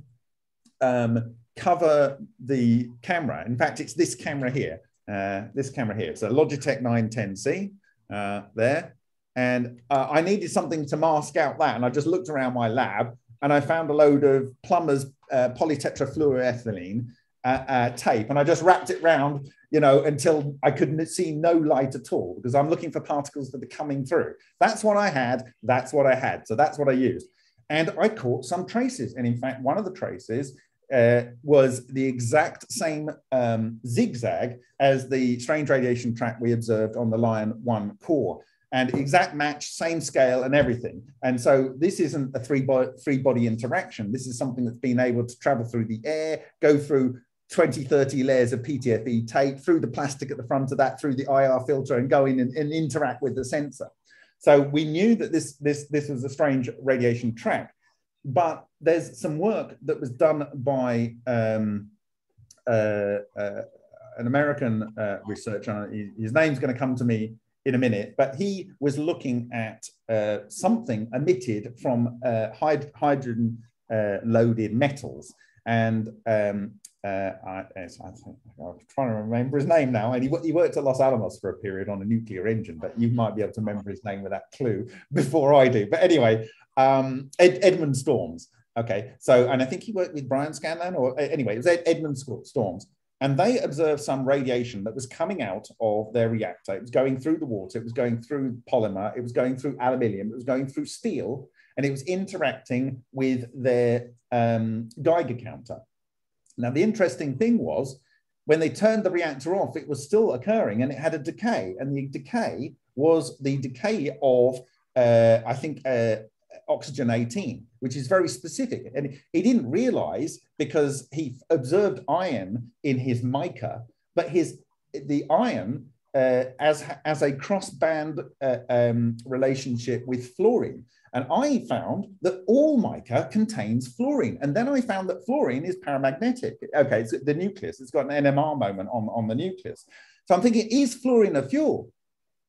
um, cover the camera. In fact, it's this camera here, uh, this camera here. It's a Logitech 910C uh, there. And I needed something to mask out that. And I just looked around my lab and I found a load of plumber's polytetrafluoroethylene uh, tape and I just wrapped it round, you know, until I couldn't see no light at all because I'm looking for particles that are coming through. That's what I had. That's what I had. So that's what I used. And I caught some traces. And in fact, one of the traces uh, was the exact same um, zigzag as the strange radiation track we observed on the Lion 1 core. And exact match, same scale and everything. And so this isn't a three, bo- three body interaction. This is something that's been able to travel through the air, go through 20, 30 layers of PTFE tape through the plastic at the front of that, through the IR filter and go in and, and interact with the sensor. So we knew that this, this, this was a strange radiation track, but there's some work that was done by um, uh, uh, an American uh, researcher. His name's going to come to me in a minute, but he was looking at uh, something emitted from uh, hyd hydrogen uh, loaded metals. And um, uh, I, am trying to remember his name now, and he, he worked at Los Alamos for a period on a nuclear engine, but you might be able to remember his name with that clue <laughs> before I do. But anyway, um, Ed, Edmund Storms. Okay, so, and I think he worked with Brian Scanlan, or anyway, it was Ed, Edmund Storms. And they observed some radiation that was coming out of their reactor. It was going through the water, it was going through polymer, it was going through aluminium, it was going through steel, and it was interacting with their um, Geiger counter. Now, the interesting thing was when they turned the reactor off, it was still occurring and it had a decay. And the decay was the decay of, uh, I think, uh, oxygen 18, which is very specific. And he didn't realize because he observed iron in his mica, but his the iron uh, as, as a cross-band uh, um, relationship with fluorine. And I found that all mica contains fluorine. And then I found that fluorine is paramagnetic. Okay, it's the nucleus. It's got an NMR moment on, on the nucleus. So I'm thinking, is fluorine a fuel?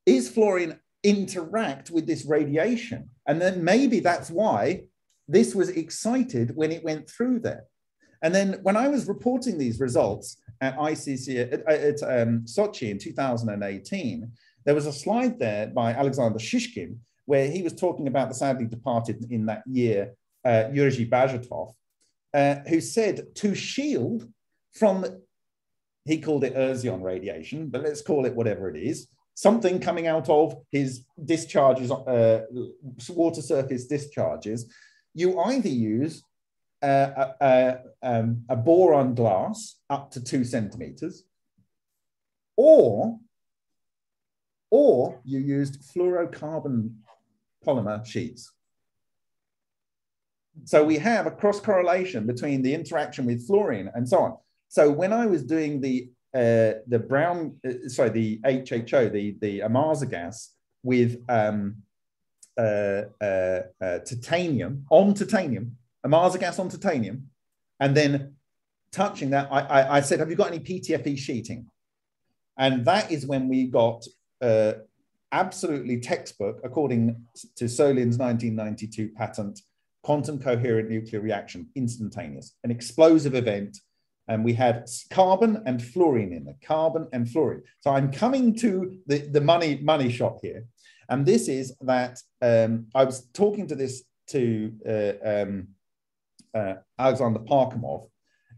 Is fluorine interact with this radiation? And then maybe that's why this was excited when it went through there. And then when I was reporting these results at ICC, at, at um, Sochi in 2018, there was a slide there by Alexander Shishkin where he was talking about the sadly departed in that year, uh, Yurzhy Bazhutov, uh, who said to shield from, he called it Erzion radiation, but let's call it whatever it is, something coming out of his discharges, uh, water surface discharges, you either use a, a, um, a boron glass up to two centimeters, or or you used fluorocarbon polymer sheets. So we have a cross correlation between the interaction with fluorine and so on. So when I was doing the uh, the brown, uh, sorry, the HHO, the the Ohmasa gas with um, uh, uh, uh titanium on titanium, Ohmasa gas on titanium, and then touching that, I, I, I, said, "Have you got any PTFE sheeting?" And that is when we got uh, absolutely textbook, according to Solin's 1992 patent, quantum coherent nuclear reaction, instantaneous, an explosive event. And we had carbon and fluorine in it, carbon and fluorine. So I'm coming to the, the money, money shot here. And this is that um, I was talking to this to uh, um, uh, Alexander Parkhomov,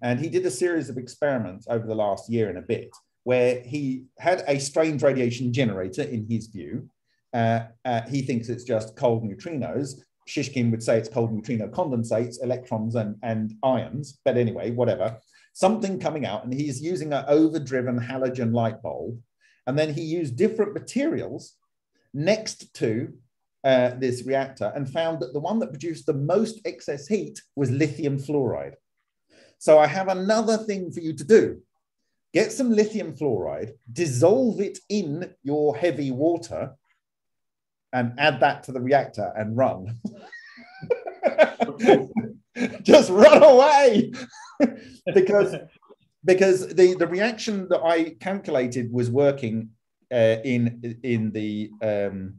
and he did a series of experiments over the last year and a bit where he had a strange radiation generator in his view. Uh, uh, he thinks it's just cold neutrinos. Shishkin would say it's cold neutrino condensates, electrons and, and ions. But anyway, whatever. Something coming out, and he's using an overdriven halogen light bulb. And then he used different materials next to uh, this reactor and found that the one that produced the most excess heat was lithium fluoride. So I have another thing for you to do. Get some lithium fluoride, dissolve it in your heavy water, and add that to the reactor and run. <laughs> Just run away <laughs> because because the, the reaction that I calculated was working uh, in in the um,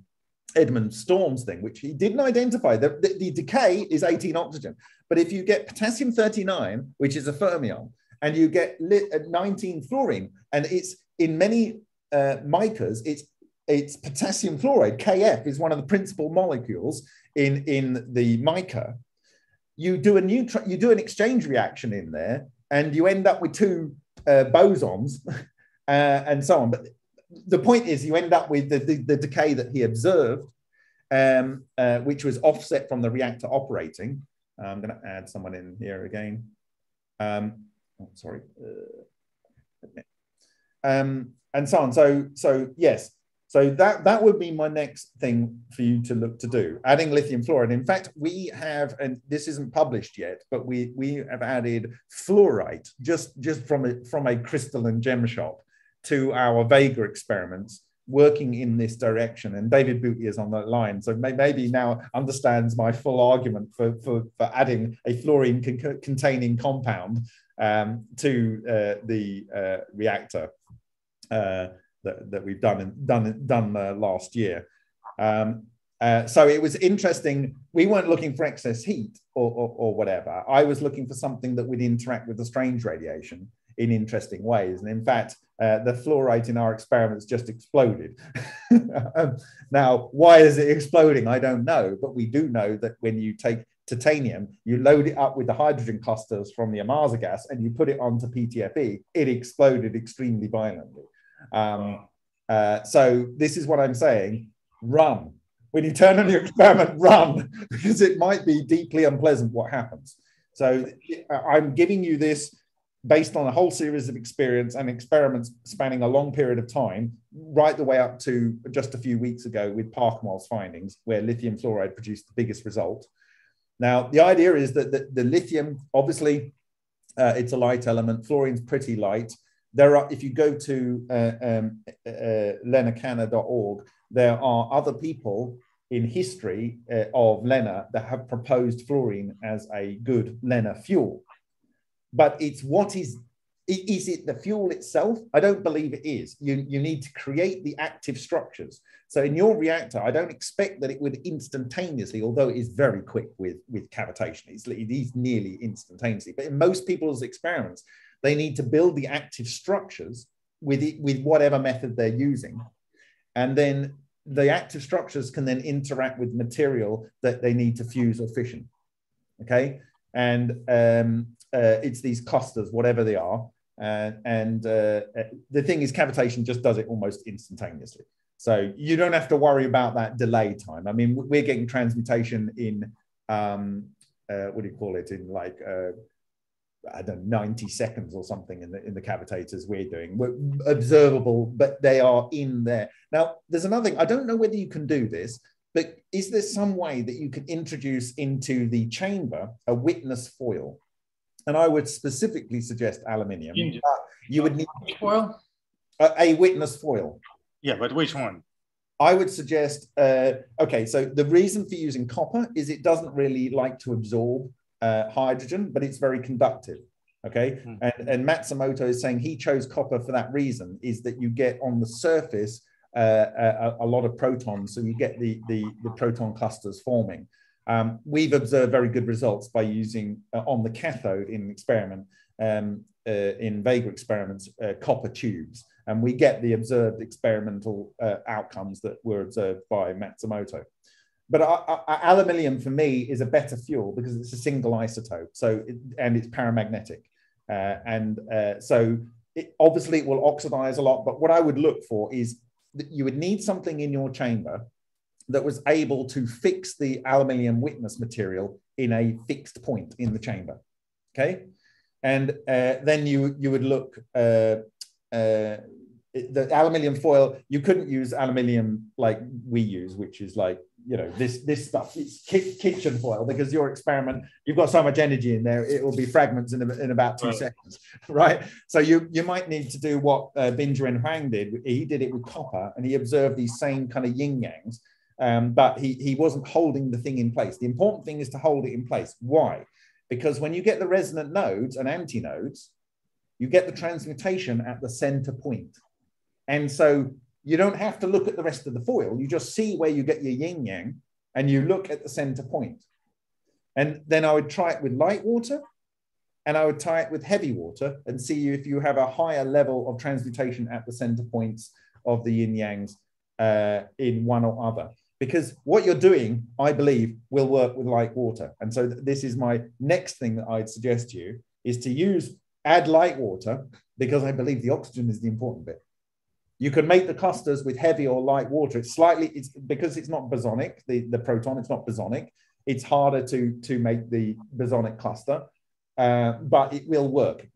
Edmund Storms thing, which he didn't identify. The, the, the, decay is 18 oxygen. But if you get potassium 39, which is a fermion, and you get lit, uh, 19 fluorine, and it's in many uh, micas, it's it's potassium fluoride. KF is one of the principal molecules in, in the mica. You do a neutron, you do an exchange reaction in there, and you end up with two uh, bosons <laughs> uh, and so on. But the point is, you end up with the, the, the decay that he observed, um, uh, which was offset from the reactor operating. I'm going to add someone in here again. Um, oh, sorry. Uh, um, and so on. So, so yes, so that, that would be my next thing for you to look to do, adding lithium fluoride. In fact, we have, and this isn't published yet, but we, we have added fluorite just, just from, a, from a crystal and gem shop to our Vega experiments working in this direction. And David Booty is on that line. So maybe now understands my full argument for, for, for adding a fluorine con containing compound um, to uh, the uh, reactor. Uh, that, that we've done done done uh, last year. Um, uh, so it was interesting. We weren't looking for excess heat or, or, or, whatever. I was looking for something that would interact with the strange radiation in interesting ways. And in fact, uh, the fluorite in our experiments just exploded. <laughs> um, now, why is it exploding? I don't know. But we do know that when you take titanium, you load it up with the hydrogen clusters from the Ohmasa gas and you put it onto PTFE, it exploded extremely violently. Um, uh, so this is what I'm saying: run. When you turn on your experiment, run <laughs> because it might be deeply unpleasant what happens. So I'm giving you this based on a whole series of experience and experiments spanning a long period of time, right the way up to just a few weeks ago with Parkhomov's findings, where lithium fluoride produced the biggest result. Now, the idea is that the, the lithium, obviously, uh, it's a light element. Fluorine's pretty light there are, if you go to uh, um, uh, lenr-canr.org, there are other people in history uh, of LENR that have proposed fluorine as a good LENR fuel. But it's what is, is it the fuel itself? I don't believe it is. You, you need to create the active structures. So in your reactor, I don't expect that it would instantaneously, although it is very quick with, with cavitation, it's, it is nearly instantaneously. But in most people's experiments, they need to build the active structures with, it, with whatever method they're using. And then the active structures can then interact with material that they need to fuse or fission. Okay. And um, uh, it's these clusters, whatever they are. Uh, and uh, the thing is, cavitation just does it almost instantaneously. So you don't have to worry about that delay time. I mean, we're getting transmutation in, um, uh, what do you call it, in like uh, I don't know, 90 seconds or something in the in the cavitators we're doing. We're observable, but they are in there. Now, there's another thing. I don't know whether you can do this, but is there some way that you can introduce into the chamber a witness foil? And I would specifically suggest aluminium. you would need foil? A, a, witness foil. Yeah, but which one? I would suggest, uh, okay, so the reason for using copper is it doesn't really like to absorb uh, hydrogen, but it's very conductive. Okay. Mm. And, and Matsumoto is saying he chose copper for that reason is that you get on the surface uh, a, a, lot of protons, so you get the, the, the proton clusters forming. Um, we've observed very good results by using uh, on the cathode in an experiment, um, uh, in Vega experiments, uh, copper tubes. And we get the observed experimental uh, outcomes that were observed by Matsumoto. But aluminium for me is a better fuel because it's a single isotope. So, it, and it's paramagnetic. Uh, and uh, so it, obviously it will oxidize a lot. But what I would look for is that you would need something in your chamber that was able to fix the aluminium witness material in a fixed point in the chamber. Okay. And uh, then you, you would look, uh, uh, the aluminium foil, you couldn't use aluminium like we use, which is like, you know, this, this stuff, it's kitchen foil because your experiment, you've got so much energy in there, it will be fragments in, in about two right. seconds, <laughs> right? So you, you might need to do what uh, Binger and Huang did. He did it with copper and he observed these same kind of yin yangs um, but he, he wasn't holding the thing in place. The important thing is to hold it in place. Why? Because when you get the resonant nodes and antinodes, you get the transmutation at the center point. And so you don't have to look at the rest of the foil. You just see where you get your yin yang and you look at the center point. And then I would try it with light water and I would tie it with heavy water and see if you have a higher level of transmutation at the center points of the yin yangs uh, in one or other because what you're doing, I believe, will work with light water. And so this is my next thing that I'd suggest to you is to use add light water because I believe the oxygen is the important bit. You can make the clusters with heavy or light water. It's slightly, it's because it's not bosonic, the, the proton, it's not bosonic. It's harder to, to make the bosonic cluster, uh, but it will work.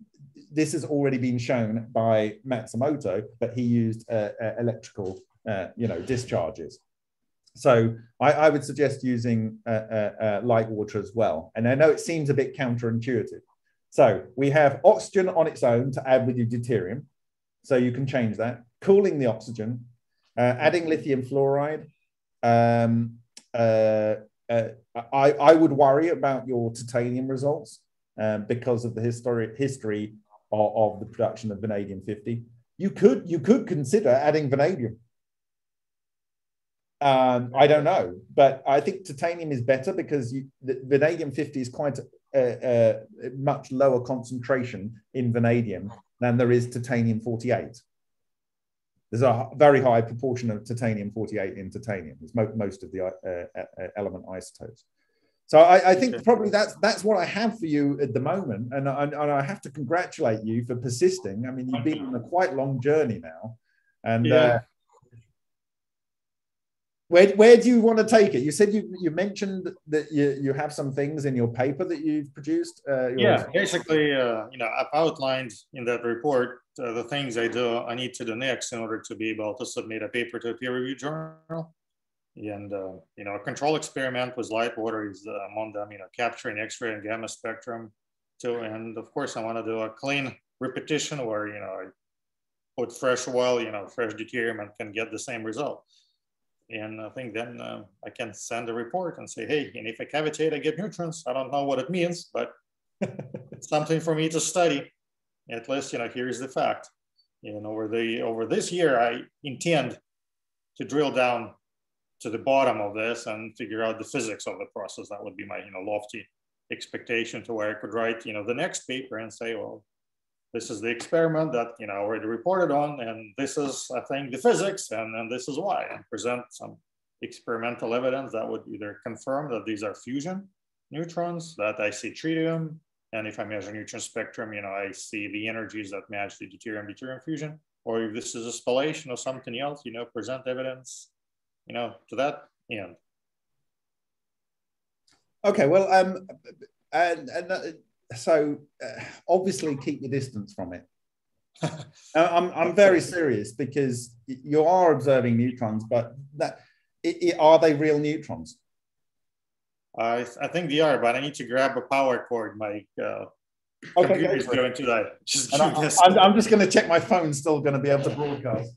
This has already been shown by Matsumoto, but he used uh, uh, electrical, uh, you know, discharges. So I, I would suggest using uh, uh, uh, light water as well. And I know it seems a bit counterintuitive. So we have oxygen on its own to add with your deuterium. So you can change that. Cooling the oxygen, uh, adding lithium fluoride. Um, uh, I, I would worry about your titanium results um, because of the historic history of, of the production of vanadium 50. You could you could consider adding vanadium um, I don't know, but I think titanium is better because you, the vanadium 50 is quite a, a, much lower concentration in vanadium than there is titanium 48. There's a very high proportion of titanium 48 in titanium. It's mo most of the uh, uh, element isotopes. So I, I, think probably that's that's what I have for you at the moment, and I, and I have to congratulate you for persisting. I mean, you've been on a quite long journey now, and yeah. uh, where, where do you want to take it? You said you, you mentioned that you, you have some things in your paper that you've produced. Uh, yeah, basically, uh, you know, I've outlined in that report uh, the things I do, I need to do next in order to be able to submit a paper to a peer review journal. And, uh, you know, a control experiment with light water is uh, among them, you know, capturing X-ray and gamma spectrum too. And of course, I want to do a clean repetition where, you know, I put fresh oil, you know, fresh deuterium and can get the same result. And I think then uh, I can send a report and say, hey, and if I cavitate, I get neutrons. I don't know what it means, but <laughs> it's something for me to study. At least, you know, here's the fact. And over the over this year, I intend to drill down to the bottom of this and figure out the physics of the process. That would be my, you know, lofty expectation to where I could write, you know, the next paper and say, well, this is the experiment that you know already reported on, and this is, I think, the physics, and, and this is why, and present some experimental evidence that would either confirm that these are fusion neutrons, that I see tritium, and if I measure neutron spectrum, you know, I see the energies that match the deuterium-deuterium fusion, or if this is a spallation or something else, you know, present evidence, you know, to that end. Okay, well, um, and, and uh, so uh, obviously keep your distance from it. <laughs> I'm, I'm very serious because you are observing neutrons, but that it, it, are they real neutrons? I, I think they are, but I need to grab a power cord. My uh, okay, going to die. Just I, I'm, I'm just going to check my phone's still going to be able to broadcast.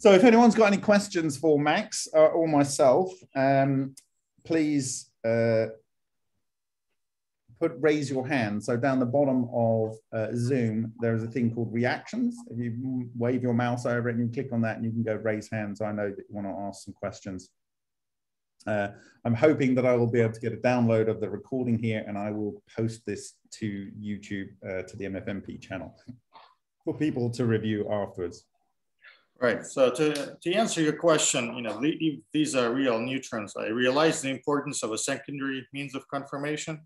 So if anyone's got any questions for Max uh, or myself, um, please uh, put raise your hand. So down the bottom of uh, Zoom, there is a thing called reactions. If you wave your mouse over it and you click on that and you can go raise hands, I know that you want to ask some questions. Uh, I'm hoping that I will be able to get a download of the recording here and I will post this to YouTube, uh, to the MFMP channel for people to review afterwards. Right. So to, to answer your question, you know, these are real neutrons. I realize the importance of a secondary means of confirmation.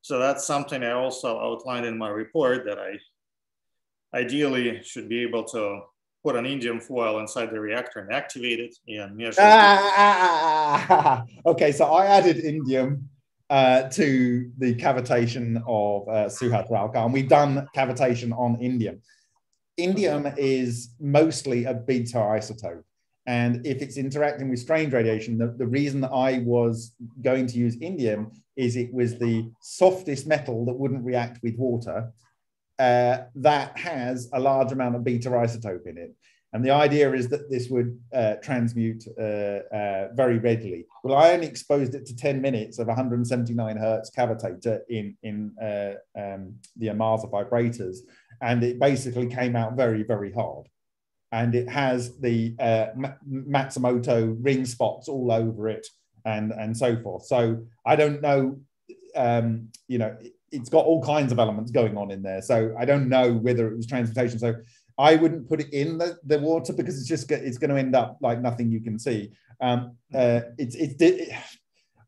So that's something I also outlined in my report that I ideally should be able to put an indium foil inside the reactor and activate it and measure. Ah, <laughs> okay, so I added indium uh, to the cavitation of uh, Suhas and we've done cavitation on indium. Indium is mostly a beta isotope. And if it's interacting with strange radiation, the, the reason that I was going to use indium is it was the softest metal that wouldn't react with water uh, that has a large amount of beta isotope in it. And the idea is that this would uh, transmute uh, uh very readily. Well, I only exposed it to 10 minutes of 179 hertz cavitator in, in uh, um, the Ohmasa vibrators, and it basically came out very, very hard and it has the uh, Matsumoto ring spots all over it and and so forth. So I don't know, um, you know, it's got all kinds of elements going on in there. So I don't know whether it was transmutation. So I wouldn't put it in the, the water because it's just it's going to end up like nothing you can see. Um, uh, it's it's it,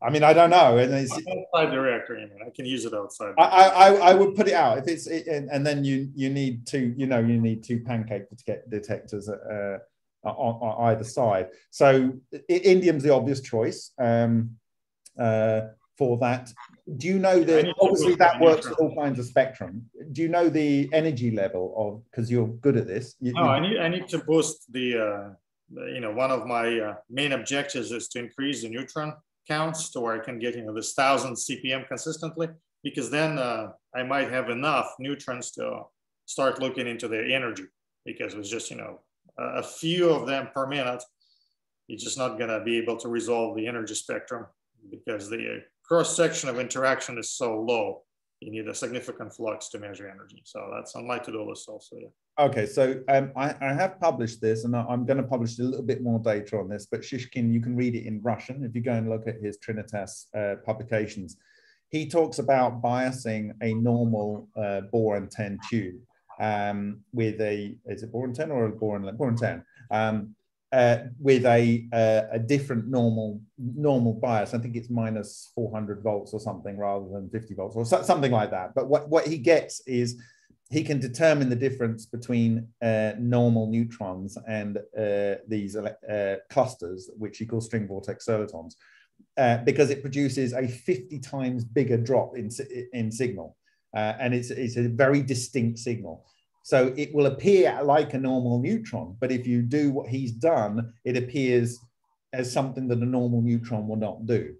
I mean, I don't know. And it's, outside the reactor, I mean, I can use it outside. I, I, I would put it out if it's, it, and then you you need two, you know, you need two pancake detectors uh, on, on, either side. So indium's the obvious choice um, uh, for that. Do you know that obviously that works with all kinds of spectrum? Do you know the energy level of because you're good at this? You, no, I need I need to boost the. Uh, you know, one of my uh, main objectives is to increase the neutron counts to where I can get you know this thousand CPM consistently, because then uh, I might have enough neutrons to start looking into their energy. Because it's just you know a few of them per minute, you're just not gonna be able to resolve the energy spectrum because the cross section of interaction is so low you need a significant flux to measure energy. So that's on my to-do list also. Yeah. Okay, so um, I, I, have published this, and I'm going to publish a little bit more data on this. But Shishkin, you can read it in Russian if you go and look at his Trinitas uh, publications. He talks about biasing a normal uh, Boron 10 tube um, with a is it Boron 10 or a Boron Boron 10? Um, uh, with a, uh, a different normal normal bias. I think it's minus 400 volts or something rather than 50 volts or so, something like that. But what, what he gets is he can determine the difference between uh, normal neutrons and uh, these uh, clusters, which he calls string vortex solitons, because it produces a 50 times bigger drop in, in signal. and it's, it's a very distinct signal. So it will appear like a normal neutron, but if you do what he's done, it appears as something that a normal neutron will not do.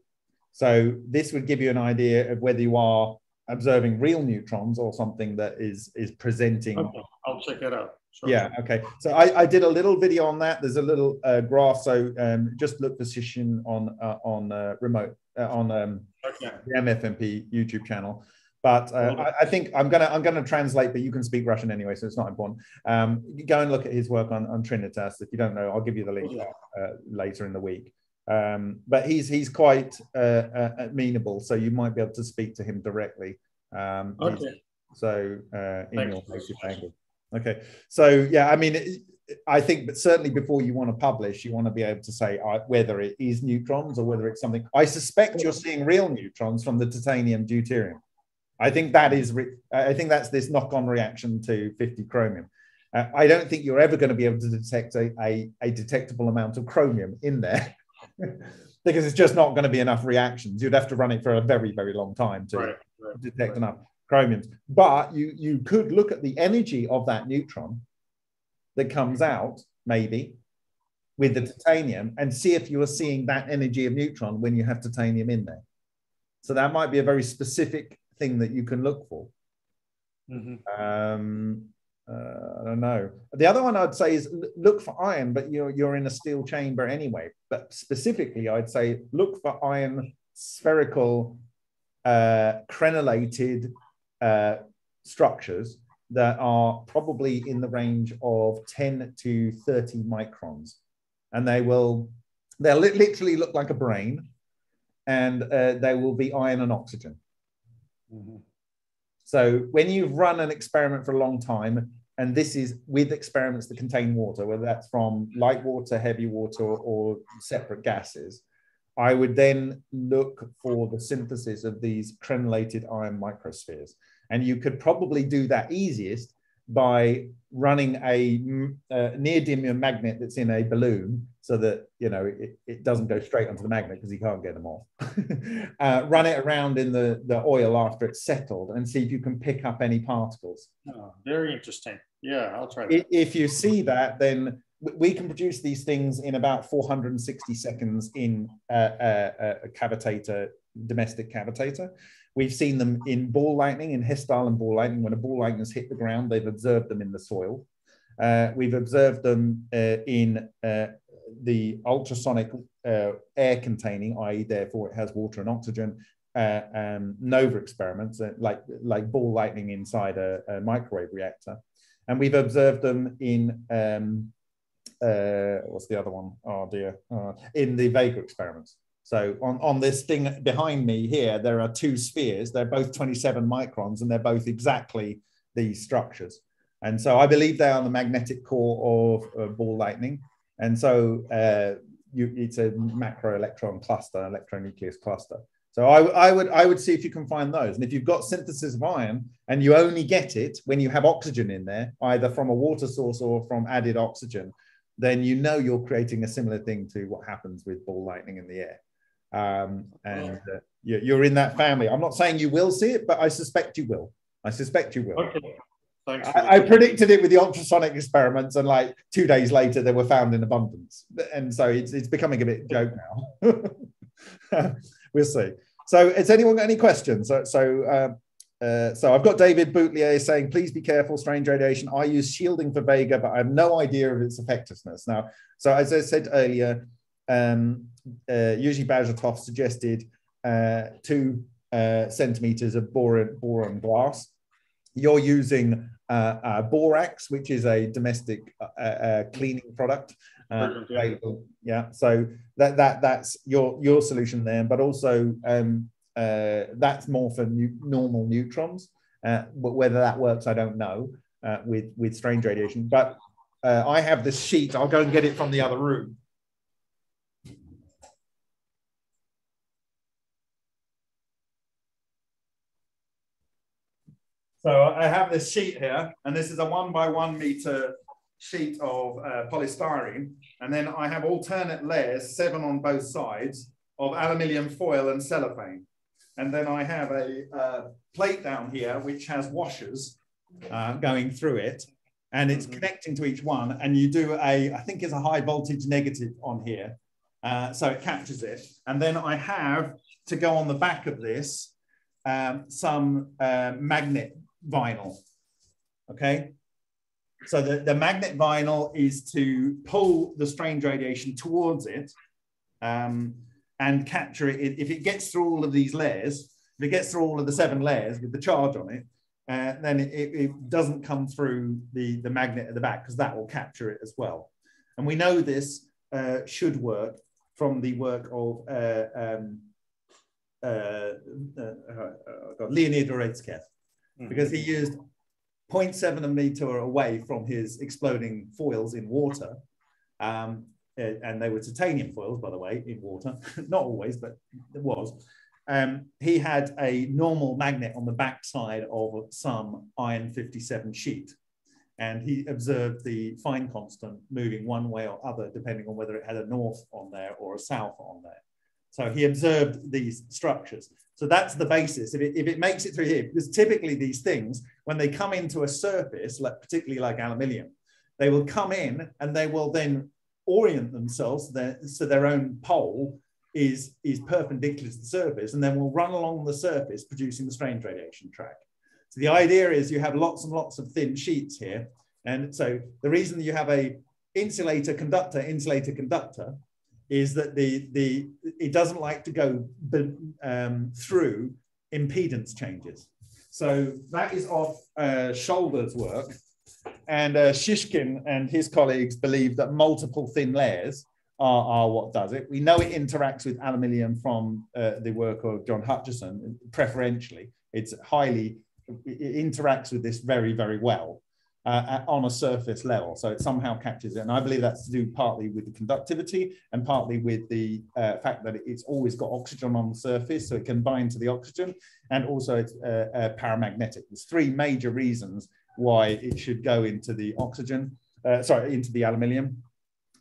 So this would give you an idea of whether you are observing real neutrons or something that is is presenting. Okay. I'll check it out. Sure. Yeah. Okay. So I, I did a little video on that. There's a little uh, graph. So um, just look for Shishkin on uh, on uh, remote uh, on um, okay. the MFMP YouTube channel. But uh, I, I, think I'm gonna I'm gonna translate, but you can speak Russian anyway, so it's not important. Um, go and look at his work on, on Trinitas. If you don't know, I'll give you the link uh, later in the week. Um, but he's he's quite uh, uh amenable, so you might be able to speak to him directly. Um, okay. So uh, in your native language. Okay. So yeah, I mean. It, I think, but certainly before you want to publish, you want to be able to say uh, whether it is neutrons or whether it's something. I suspect you're seeing real neutrons from the titanium deuterium. I think that is, I think that's this knock-on reaction to 50 chromium. Uh, I don't think you're ever going to be able to detect a, a, a detectable amount of chromium in there <laughs> because it's just not going to be enough reactions. You'd have to run it for a very, very long time to right, right, detect right. enough chromiums. But you, you could look at the energy of that neutron that comes out, maybe, with the titanium and see if you are seeing that energy of neutron when you have titanium in there. So that might be a very specific thing that you can look for. Mm-hmm. Um, uh, I don't know. The other one I'd say is look for iron, but you're you're in a steel chamber anyway. But specifically, I'd say look for iron spherical uh, crenellated uh, structures that are probably in the range of 10 to 30 microns. And they will, they'll literally look like a brain and uh, they will be iron and oxygen. Mm -hmm. So when you've run an experiment for a long time, and this is with experiments that contain water, whether that's from light water, heavy water, or separate gases, I would then look for the synthesis of these crenellated iron microspheres. And you could probably do that easiest by running a, a neodymium magnet that's in a balloon so that you know it, it doesn't go straight onto the magnet because you can't get them off. <laughs> Uh, run it around in the the oil after it's settled and see if you can pick up any particles. Oh, very interesting. Yeah i'll try that. if you see that then we can produce these things in about 460 seconds in a, a, a cavitator domestic cavitator We've seen them in ball lightning, in Hessdalen ball lightning. When a ball lightning has hit the ground, they've observed them in the soil. Uh, we've observed them uh, in uh, the ultrasonic uh, air containing, i.e., therefore it has water and oxygen, uh, um, NOVA experiments, uh, like, like ball lightning inside a, a, microwave reactor. And we've observed them in, um, what's the other one? Oh dear, in the Vega experiments. So on, on this thing behind me here, there are two spheres. They're both 27 microns and they're both exactly these structures. And so I believe they are on the magnetic core of uh, ball lightning. And so uh, you, it's a macro electron cluster, electronucleus cluster. So I, I, would I would see if you can find those. And if you've got synthesis of iron and you only get it when you have oxygen in there, either from a water source or from added oxygen, then you know you're creating a similar thing to what happens with ball lightning in the air um, and uh, you're in that family. I'm not saying you will see it, but I suspect you will. I suspect you will. Okay. Thanks I, I, predicted it with the ultrasonic experiments, and like two days later, they were found in abundance. And so it's, it's becoming a bit joke now. <laughs> we'll see. So, has anyone got any questions? So, so, uh, uh, so I've got David Boutlier saying, please be careful, strange radiation. I use shielding for Vega, but I have no idea of its effectiveness. Now, so as I said earlier, um, uh, Yuri Bazhutov suggested uh, two uh, centimeters of boron, boron glass. You're using uh, uh, borax, which is a domestic uh, uh, cleaning product. available. Yeah, so that that that's your your solution there, but also um, that's more for new, normal neutrons. but whether that works, I don't know with with strange radiation. But I have this sheet. I'll go and get it from the other room. So I have this sheet here, and this is a one by one meter sheet of uh, polystyrene. And then I have alternate layers, seven on both sides, of aluminium foil and cellophane. And then I have a uh, plate down here, which has washers uh, going through it. And it's mm -hmm. connecting to each one. And you do a, I think it's a high voltage negative on here. Uh, so it captures it. And then I have to go on the back of this um, some uh, magnet vinyl. Okay. So the, the magnet vinyl is to pull the strange radiation towards it um, and capture it. If it gets through all of these layers, if it gets through all of the seven layers with the charge on it, uh, then it, it, doesn't come through the, the magnet at the back because that will capture it as well. And we know this uh, should work from the work of uh, um, uh, uh, uh, Leonid Urutskoev mm. because he used 0.7 a meter away from his exploding foils in water. Um, eh, and they were titanium foils, by the way, in water. <laughs> Not always, but it was. Um, he had a normal magnet on the backside of some iron 57 sheet. And he observed the fine constant moving one way or other, depending on whether it had a north on there or a south on there. So he observed these structures. So that's the mm. basis. If it, if it makes it through here, because typically these things, when they come into a surface, like, particularly like aluminium, they will come in and they will then orient themselves their, so their own pole is, is perpendicular to the surface and then will run along the surface producing the strange radiation track. So the idea is you have lots and lots of thin sheets here. And so the reason you have a insulator conductor, insulator conductor is that the, the it doesn't like to go um, through impedance changes. So that is off uh, Shoulders' work. And uh, Shishkin and his colleagues believe that multiple thin layers are, are what does it. We know it interacts with aluminium from uh, the work of John Hutchison, preferentially. It's highly, it interacts with this very, very well uh, on a surface level. So it somehow captures it. And I believe that's to do partly with the conductivity and partly with the uh, fact that it's always got oxygen on the surface, so it can bind to the oxygen. And also it's uh, uh paramagnetic. There's three major reasons why it should go into the oxygen, uh, sorry, into the aluminium.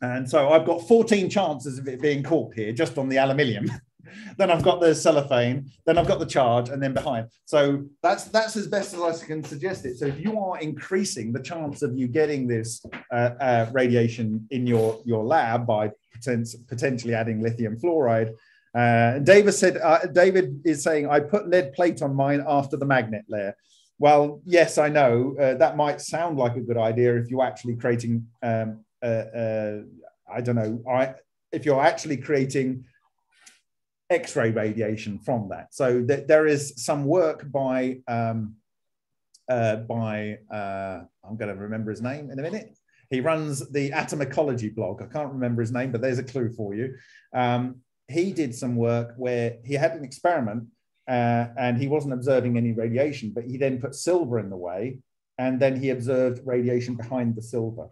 And so I've got 14 chances of it being caught here just on the aluminium. <laughs> then I've got the cellophane, then I've got the charge, and then behind. So that's that's as best as I can suggest it. So if you are increasing the chance of you getting this uh, uh, radiation in your your lab by poten- potentially adding lithium fluoride. Uh, David said, uh, David is saying, I put lead plate on mine after the magnet layer. Well, yes, I know uh, that might sound like a good idea if you're actually creating, um, uh, I don't know, I, if you're actually creating X-ray radiation from that. So th- there is some work by um, uh, by uh, I'm going to remember his name in a minute. He runs the atom ecology blog. I can't remember his name, but there's a clue for you. Um, he did some work where he had an experiment uh, and he wasn't observing any radiation, but he then put silver in the way, and then he observed radiation behind the silver.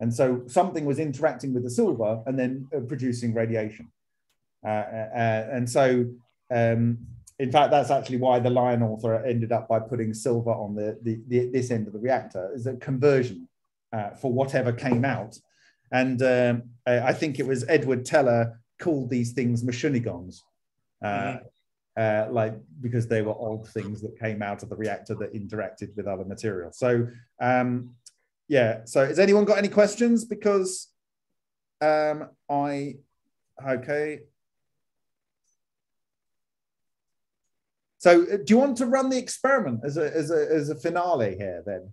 And so something was interacting with the silver and then uh, producing radiation. Uh, uh, and so, um, in fact, that's actually why the Lion author ended up by putting silver on the, the, the this end of the reactor is a conversion uh, for whatever came out. And um, I think it was Edward Teller called these things machunigons. Uh, uh, like because they were old things that came out of the reactor that interacted with other materials. So um, yeah, so has anyone got any questions? Because um, I okay, So, uh, do you want to run the experiment as a, as a, as a finale here then?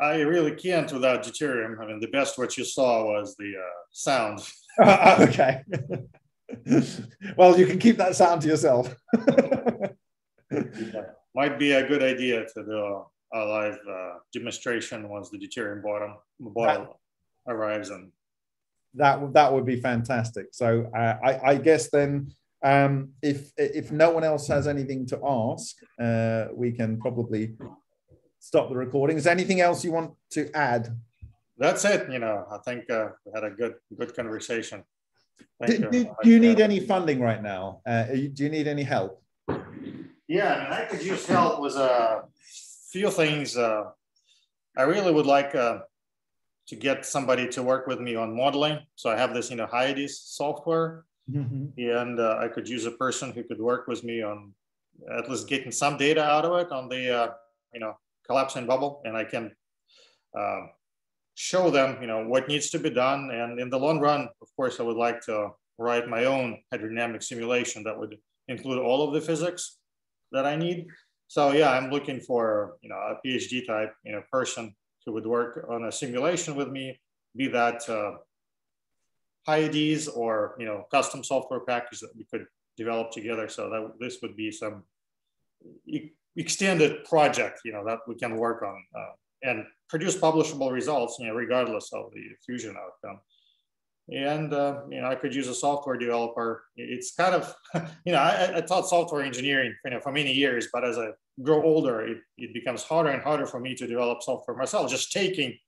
I really can't without deuterium. I mean, the best what you saw was the uh, sound. <laughs> <laughs> okay. well, you can keep that sound to yourself. Might be a good idea to do a live uh, demonstration once the deuterium bottom bottle that, arrives and that that would be fantastic. So uh, I, I guess then um, if if no one else has anything to ask, uh, we can probably stop the recording. Is there anything else you want to add? That's it. You know, I think uh, we had a good good conversation. Do, you. Do, do, you need any funding right now? Uh, do you need any help? Yeah, I I could use help with a few things. Uh, I really would like uh, to get somebody to work with me on modeling. So I have this, you know, Hyades software Mm-hmm. And uh, I could use a person who could work with me on at least getting some data out of it on the, uh, you know, collapsing bubble. And I can uh, show them, you know, what needs to be done. And in the long run, of course, I would like to write my own hydrodynamic simulation that would include all of the physics that I need. So yeah, I'm looking for, you know, a PhD type, you know, person who would work on a simulation with me, be that Hyades or you know custom software package that we could develop together. So that this would be some extended project, you know, that we can work on uh, and produce publishable results, you know, regardless of the fusion outcome. And uh, you know, I could use a software developer. It's kind of, <laughs> you know, I, I, taught software engineering, you know, for many years, but as I grow older, it, it becomes harder and harder for me to develop software myself. Just taking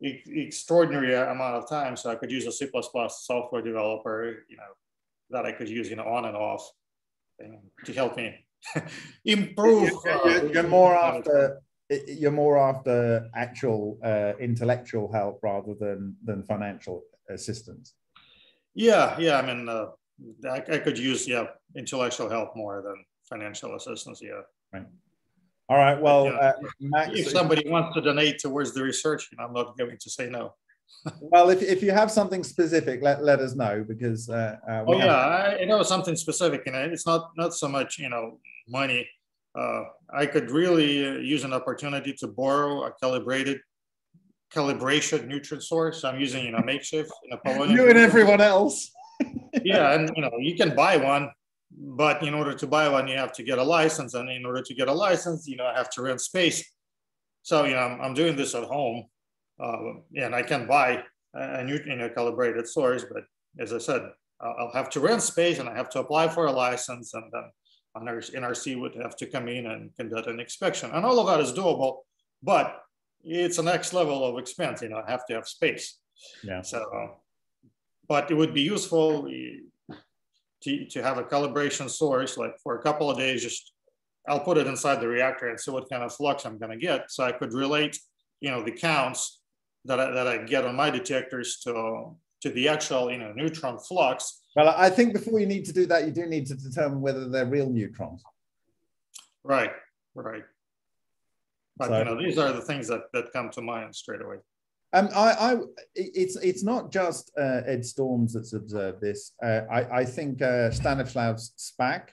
extraordinary amount of time. So I could use a C++ software developer, you know, that I could use, you know, on and off to help me <laughs> improve. You're, you're, you're more after you're more after actual uh, intellectual help rather than than financial assistance. Yeah, yeah. I mean, uh, I, I could use yeah intellectual help more than financial assistance. Yeah. Right. All right. Well, uh, Max, if somebody wants to donate towards the research, I'm not going to say no. <laughs> well, if, if you have something specific, let, let us know because. Uh, uh, oh yeah, I know something specific, and it's not not so much you know money. Uh, I could really uh, use an opportunity to borrow a calibrated calibration neutron source. I'm using you know makeshift in a <laughs> You and everyone else. <laughs> yeah, and you know you can buy one but in order to buy one, you have to get a license, and in order to get a license, you know, I have to rent space. So you know, I'm, I'm doing this at home, uh, and I can buy a new, you know, calibrated source, but as I said, I'll have to rent space, and I have to apply for a license, and then NRC would have to come in and conduct an inspection, and all of that is doable, but it's a next level of expense. You know, I have to have space. Yeah. So, but it would be useful to, to have a calibration source, like for a couple of days, just I'll put it inside the reactor and see what kind of flux I'm going to get. So I could relate, you know, the counts that I, that I get on my detectors to to the actual, you know, neutron flux. Well, I think before you need to do that, you do need to determine whether they're real neutrons. Right, right. But so, you know, these are the things that that come to mind straight away. Um, I, I, it's it's not just uh, Ed Storms that's observed this. Uh, I, I think uh, Stanislav Szpak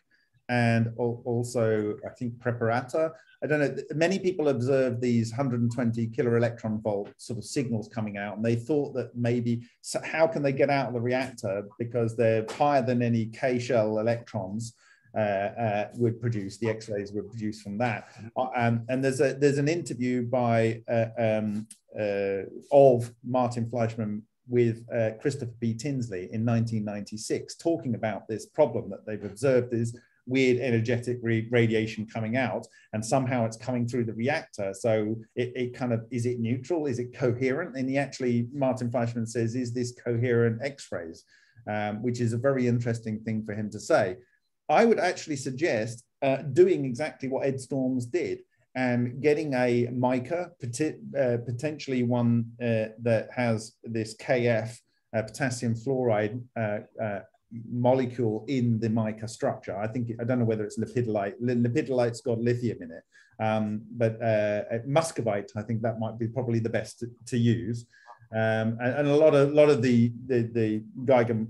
and also I think Preparata. I don't know. Many people observed these 120 kilo electron volt sort of signals coming out, and they thought that maybe so how can they get out of the reactor because they're higher than any K shell electrons. Uh, uh, would produce the X-rays would produce from that. Uh, um, and there's a there's an interview by uh, um, uh, of Martin Fleischmann with uh, Christopher B. Tinsley in 1996, talking about this problem that they've observed is weird energetic radiation coming out and somehow it's coming through the reactor. So it, it, kind of is it neutral? Is it coherent? And he actually martin Fleischmann says is this coherent x-rays? Um, which is a very interesting thing for him to say I would actually suggest uh, doing exactly what Ed Storms did and getting a mica, uh, potentially one uh, that has this KF uh, potassium fluoride uh, uh, molecule in the mica structure. I think I don't know whether it's lepidolite. Lepidolite's got lithium in it, um, but muscovite. I think that might be probably the best to, to use. Um, and, and, a lot of a lot of the the, the Geiger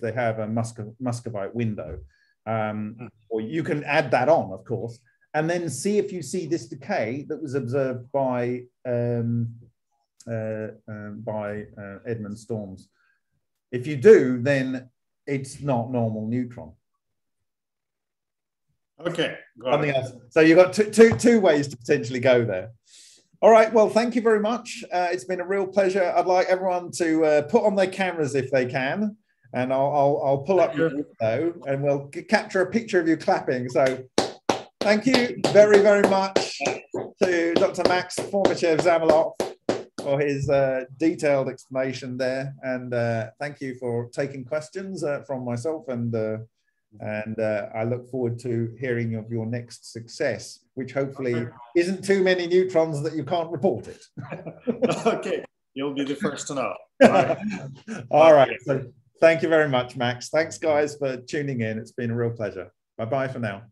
they have a muscovite window. Um, hmm. or you can add that on, of course, and then see if you see this decay that was observed by um, uh, um, by uh, Edmund Storms. If you do, then it's not normal neutron. Okay. Something else. So you've got two, two, two ways to potentially go there. All right. Well, thank you very much. Uh, it's been a real pleasure. I'd like everyone to uh, put on their cameras if they can and I'll, I'll, I'll pull up your window and we'll capture a picture of you clapping. So thank you very, very much to Dr. Max Fomitchev-Zamilov for his uh, detailed explanation there. And uh, thank you for taking questions uh, from myself. And, uh, and uh, I look forward to hearing of your next success, which hopefully isn't too many neutrons that you can't report it. <laughs> okay, you'll be the first to know. <laughs> All right. All right. So, Thank you very much, Max. Thanks, guys, for tuning in. It's been a real pleasure. Bye bye for now.